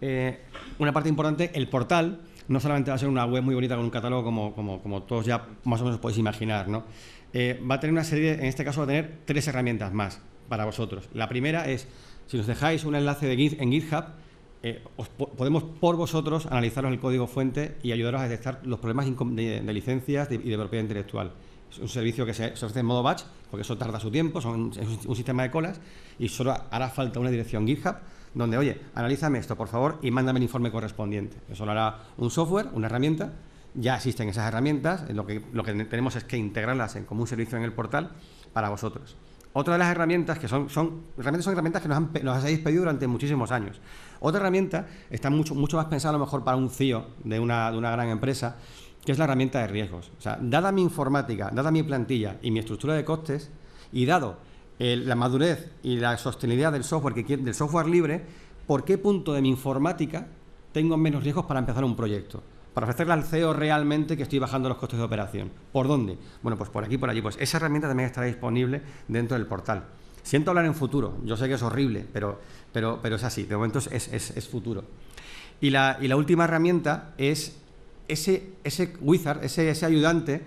Eh, una parte importante, el portal no solamente va a ser una web muy bonita con un catálogo como, como, todos ya más o menos podéis imaginar, ¿no? Eh, va a tener una serie, en este caso va a tener tres herramientas más para vosotros. La primera es, si nos dejáis un enlace de en GitHub, eh, podemos por vosotros analizaros el código fuente y ayudaros a detectar los problemas de, licencias y de propiedad intelectual. Es un servicio que se, ofrece en modo batch, porque eso tarda su tiempo, son, es un sistema de colas y solo hará falta una dirección GitHub donde, oye, analízame esto, por favor, y mándame el informe correspondiente. Eso lo hará un software, una herramienta. Ya existen esas herramientas, lo que, lo que tenemos es que integrarlas en, como un servicio en el portal para vosotros. Otra de las herramientas que son, son, realmente son herramientas que nos, han, nos habéis pedido durante muchísimos años. Otra herramienta está mucho, mucho más pensada a lo mejor para un CEO de una, de una gran empresa, que es la herramienta de riesgos. O sea, dada mi informática, dada mi plantilla y mi estructura de costes, y dado la madurez y la sostenibilidad del software, que, del software libre, ¿por qué punto de mi informática tengo menos riesgos para empezar un proyecto? Para ofrecerle al CEO realmente que estoy bajando los costes de operación. ¿Por dónde? Bueno, pues por aquí, por allí. Pues esa herramienta también estará disponible dentro del portal. Siento hablar en futuro, yo sé que es horrible, pero, pero, pero es así, de momento es, es, futuro. Y la, y la, última herramienta es ese, ese wizard, ese, ese ayudante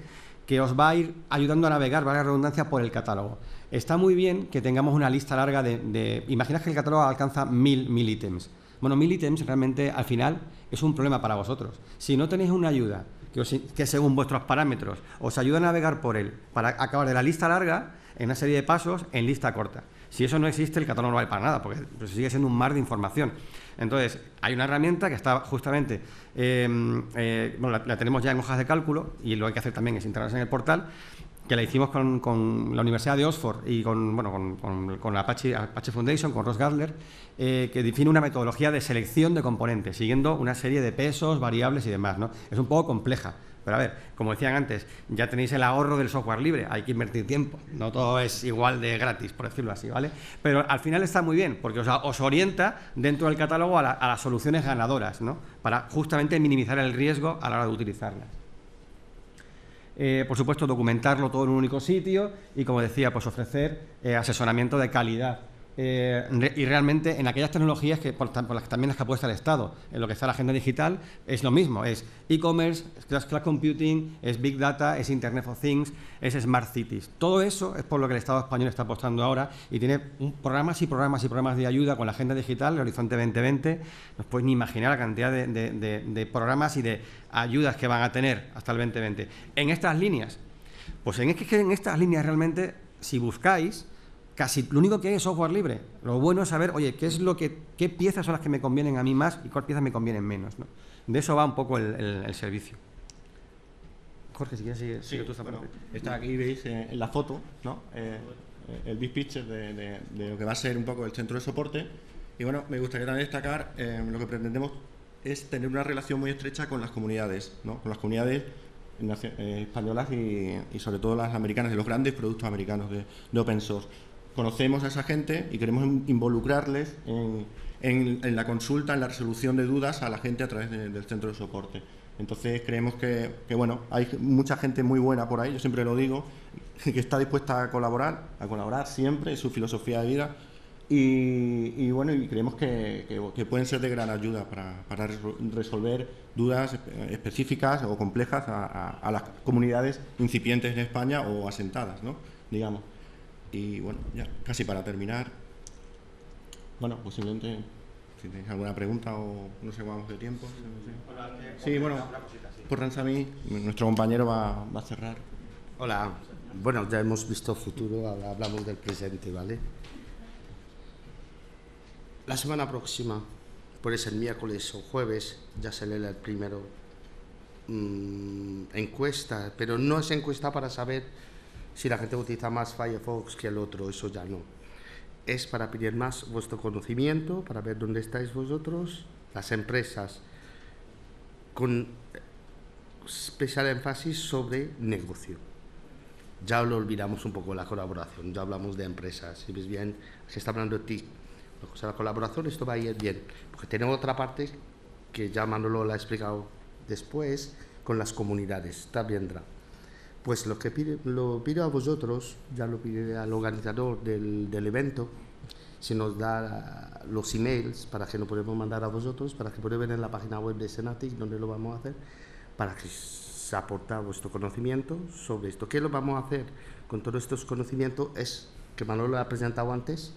que os va a ir ayudando a navegar, valga la redundancia, por el catálogo. Está muy bien que tengamos una lista larga de... de Imaginad que el catálogo alcanza mil, mil ítems. Bueno, mil ítems realmente al final es un problema para vosotros. Si no tenéis una ayuda que, según vuestros parámetros os ayuda a navegar por él para acabar de la lista larga en una serie de pasos en lista corta. Si eso no existe, el catálogo no vale para nada, porque sigue siendo un mar de información. Entonces, hay una herramienta que está justamente, em, eh, bueno, la, tenemos ya en hojas de cálculo y lo que hay que hacer también es integrarse en el portal, que la hicimos con, la Universidad de Oxford y con, bueno, con, la Apache, Apache, Foundation, con Ross Gardler, eh, que define una metodología de selección de componentes, siguiendo una serie de pesos, variables y demás. ¿no? Es un poco compleja, pero a ver, como decían antes, ya tenéis el ahorro del software libre, hay que invertir tiempo, no todo es igual de gratis, por decirlo así, ¿vale? Pero al final está muy bien, porque os, orienta dentro del catálogo a, a las soluciones ganadoras, ¿no? Para justamente minimizar el riesgo a la hora de utilizarlas. Eh, por supuesto, documentarlo todo en un único sitio y, como decía, pues ofrecer eh, asesoramiento de calidad eh, y realmente en aquellas tecnologías que por, las que también las que apuesta el Estado, en lo que está la agenda digital, es lo mismo, es e-commerce, es cloud computing, es big data, es Internet of Things, es smart cities. Todo eso es por lo que el Estado español está apostando ahora y tiene programas y programas y programas de ayuda con la agenda digital, el Horizonte 2020. No podéis ni imaginar la cantidad de, programas y de ayudas que van a tener hasta el 2020. En estas líneas, pues en, en estas líneas realmente, si buscáis, casi lo único que hay es software libre. Lo bueno es saber, oye, qué es lo que, qué piezas son las que me convienen a mí más y cuáles piezas me convienen menos. De eso va un poco el, servicio. Jorge, si quieres sigue, sí, tú bueno, está aquí veis eh, en la foto, ¿no? Eh, el big picture de, lo que va a ser un poco el centro de soporte. Y bueno, me gustaría también destacar eh, lo que pretendemos es tener una relación muy estrecha con las comunidades, ¿no? Con las comunidades españolas y, sobre todo las americanas, de los grandes productos americanos de, de open source conocemos a esa gente y queremos involucrarles en, la consulta, en la resolución de dudas a la gente a través del centro de soporte. Entonces creemos que, bueno, hay mucha gente muy buena por ahí, yo siempre lo digo, que está dispuesta a colaborar, a colaborar siempre, es su filosofía de vida. Y, bueno, y creemos que, pueden ser de gran ayuda para, resolver dudas específicas o complejas a, a, las comunidades incipientes en España o asentadas, ¿no? digamos. Y bueno, ya casi para terminar, bueno, posiblemente si tenéis alguna pregunta o no sé vamos de tiempo. Sí, bueno, por Ransami, nuestro compañero va, va, a cerrar. Hola, bueno, ya hemos visto futuro, hablamos del presente, ¿vale? La semana próxima, puede ser miércoles o jueves, ya se lee el primero mm, encuesta, pero no es encuesta para saber si la gente utiliza más Firefox que el otro, eso ya no. Es para pedir más vuestro conocimiento, para ver dónde estáis vosotros, las empresas, con especial énfasis sobre negocio. Ya lo olvidamos un poco la colaboración, ya hablamos de empresas. Si ves bien, se está hablando de ti. La colaboración, esto va a ir bien. Porque tenemos otra parte que ya Manolo lo ha explicado después, con las comunidades. Está vendrá. Pues lo que pide, lo pido a vosotros, ya lo pide al organizador del, del evento, si nos da los emails para que lo podamos mandar a vosotros, para que podáis ver en la página web de Senatic donde lo vamos a hacer, para que se aporta vuestro conocimiento sobre esto. ¿Qué lo vamos a hacer con todos estos conocimientos? Es, que Manolo ha presentado antes,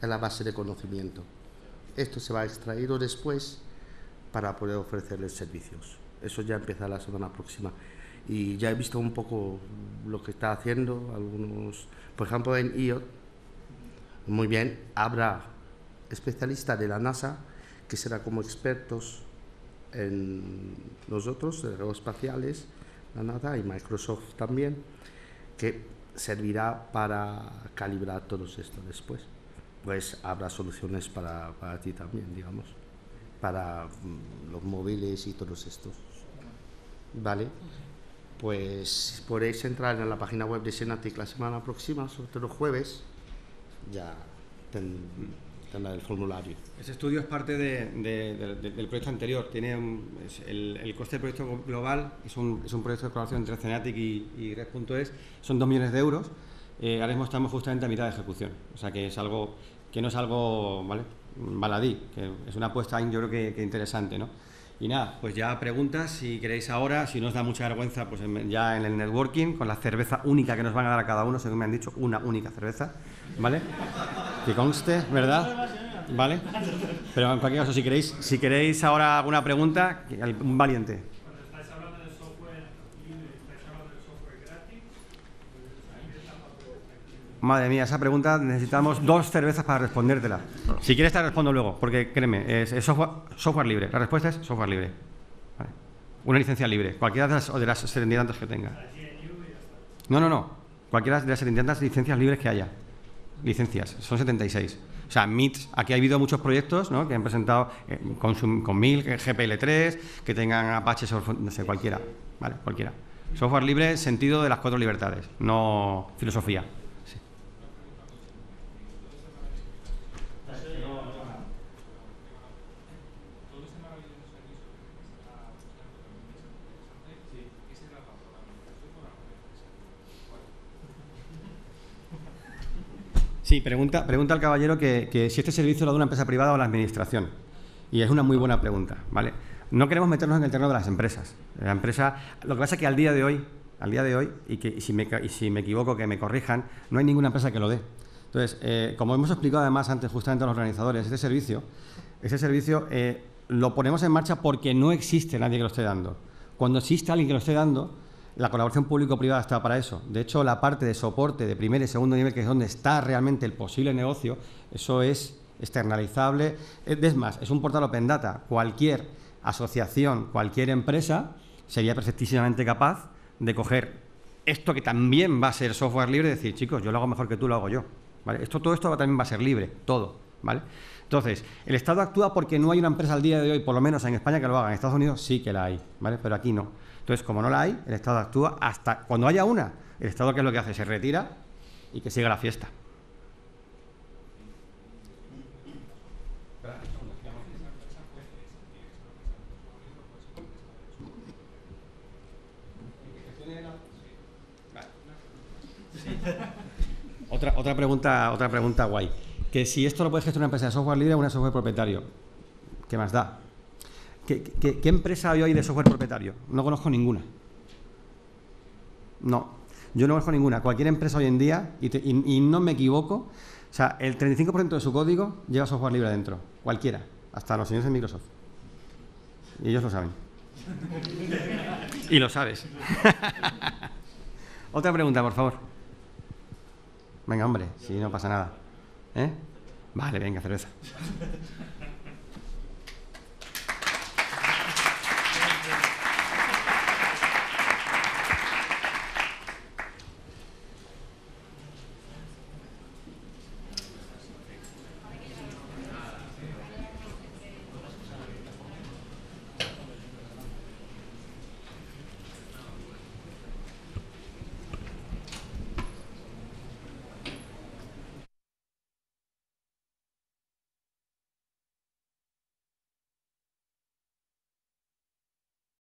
en la base de conocimiento. Esto se va a extraer después para poder ofrecerles servicios. Eso ya empieza la semana próxima y ya he visto un poco lo que está haciendo algunos, por ejemplo en IOT, muy bien, habrá especialistas de la NASA que será como expertos en nosotros, aeroespaciales, la NASA y Microsoft también, que servirá para calibrar todo esto después. Pues habrá soluciones para, para ti también, digamos, para mm, los móviles y todos estos. ¿vale? Pues podéis entrar en la página web de Senatic la semana próxima, sobre todo los jueves, ya ten- tendrá el formulario. Ese estudio es parte de- de- de- de- del proyecto anterior. Tiene un- el, el coste del proyecto global es un, es un proyecto de colaboración entre Cenatic y, y Red.es. Son 2 millones de euros. Eh, ahora mismo estamos justamente a mitad de ejecución. O sea que es algo que no es algo ¿vale? baladí, que es una apuesta yo creo que, que interesante. ¿no? Y nada, pues ya preguntas si queréis ahora, si no os da mucha vergüenza, pues ya en el networking, con la cerveza única que nos van a dar a cada uno, según me han dicho, una única cerveza, ¿vale? Que conste, ¿verdad? ¿Vale? Pero en cualquier caso, si queréis, si queréis ahora alguna pregunta, un valiente. Cuando estáis hablando de software libre, estáis hablando de software gratis, ahí empezamos a preguntar. Madre mía, esa pregunta necesitamos dos cervezas para respondértela. Si quieres te respondo luego, porque créeme, es, software, software libre. La respuesta es software libre. Una licencia libre, cualquiera de las, de las 70 y tantas que tenga. No, no, no. Cualquiera de las 70 y tantas licencias libres que haya. Licencias, son 76. O sea, MITS, aquí ha habido muchos proyectos ¿no? que han presentado eh, con, su- con 1000, que GPL3, que tengan Apache, no sé, cualquiera. ¿Vale? Cualquiera. Software libre, sentido de las cuatro libertades, no filosofía. Sí. Pregunta, pregunta al caballero que, si este servicio lo da una empresa privada o la administración. Y es una muy buena pregunta, ¿vale? No queremos meternos en el terreno de las empresas. La empresa, lo que pasa es que al día de hoy, al día de hoy, y que si, me, si me equivoco que me corrijan, no hay ninguna empresa que lo dé. Entonces, eh, como hemos explicado además antes justamente a los organizadores, este servicio, este servicio eh, lo ponemos en marcha porque no existe nadie que lo esté dando. Cuando existe alguien que lo esté dando, la colaboración público-privada está para eso. De hecho, la parte de soporte de primer y segundo nivel, que es donde está realmente el posible negocio, eso es externalizable. Es más, es un portal Open Data. Cualquier asociación, cualquier empresa sería perfectísimamente capaz de coger esto que también va a ser software libre y decir, chicos, yo lo hago mejor que tú, lo hago yo. Esto, todo esto también va a ser libre, todo. ¿vale? Entonces, el Estado actúa porque no hay una empresa al día de hoy, por lo menos en España, que lo haga. En Estados Unidos sí que la hay, ¿vale? pero aquí no. Entonces, como no la hay, el Estado actúa hasta cuando haya una. El Estado, ¿qué es lo que hace? Se retira y que siga la fiesta. Otra, otra, pregunta, otra pregunta guay. Que si esto lo puede gestionar una empresa de software libre o una software propietario. ¿Qué más da? ¿Qué, qué- qué empresa hay hoy de software propietario? No conozco ninguna. No, yo no conozco ninguna. Cualquier empresa hoy en día, y, te- y- y no me equivoco, o sea, el 35% de su código lleva software libre dentro. Cualquiera. Hasta los señores de Microsoft. Y ellos lo saben. Y lo sabes. Otra pregunta, por favor. Venga, hombre, si no pasa nada. ¿Eh? Vale, venga, cerveza.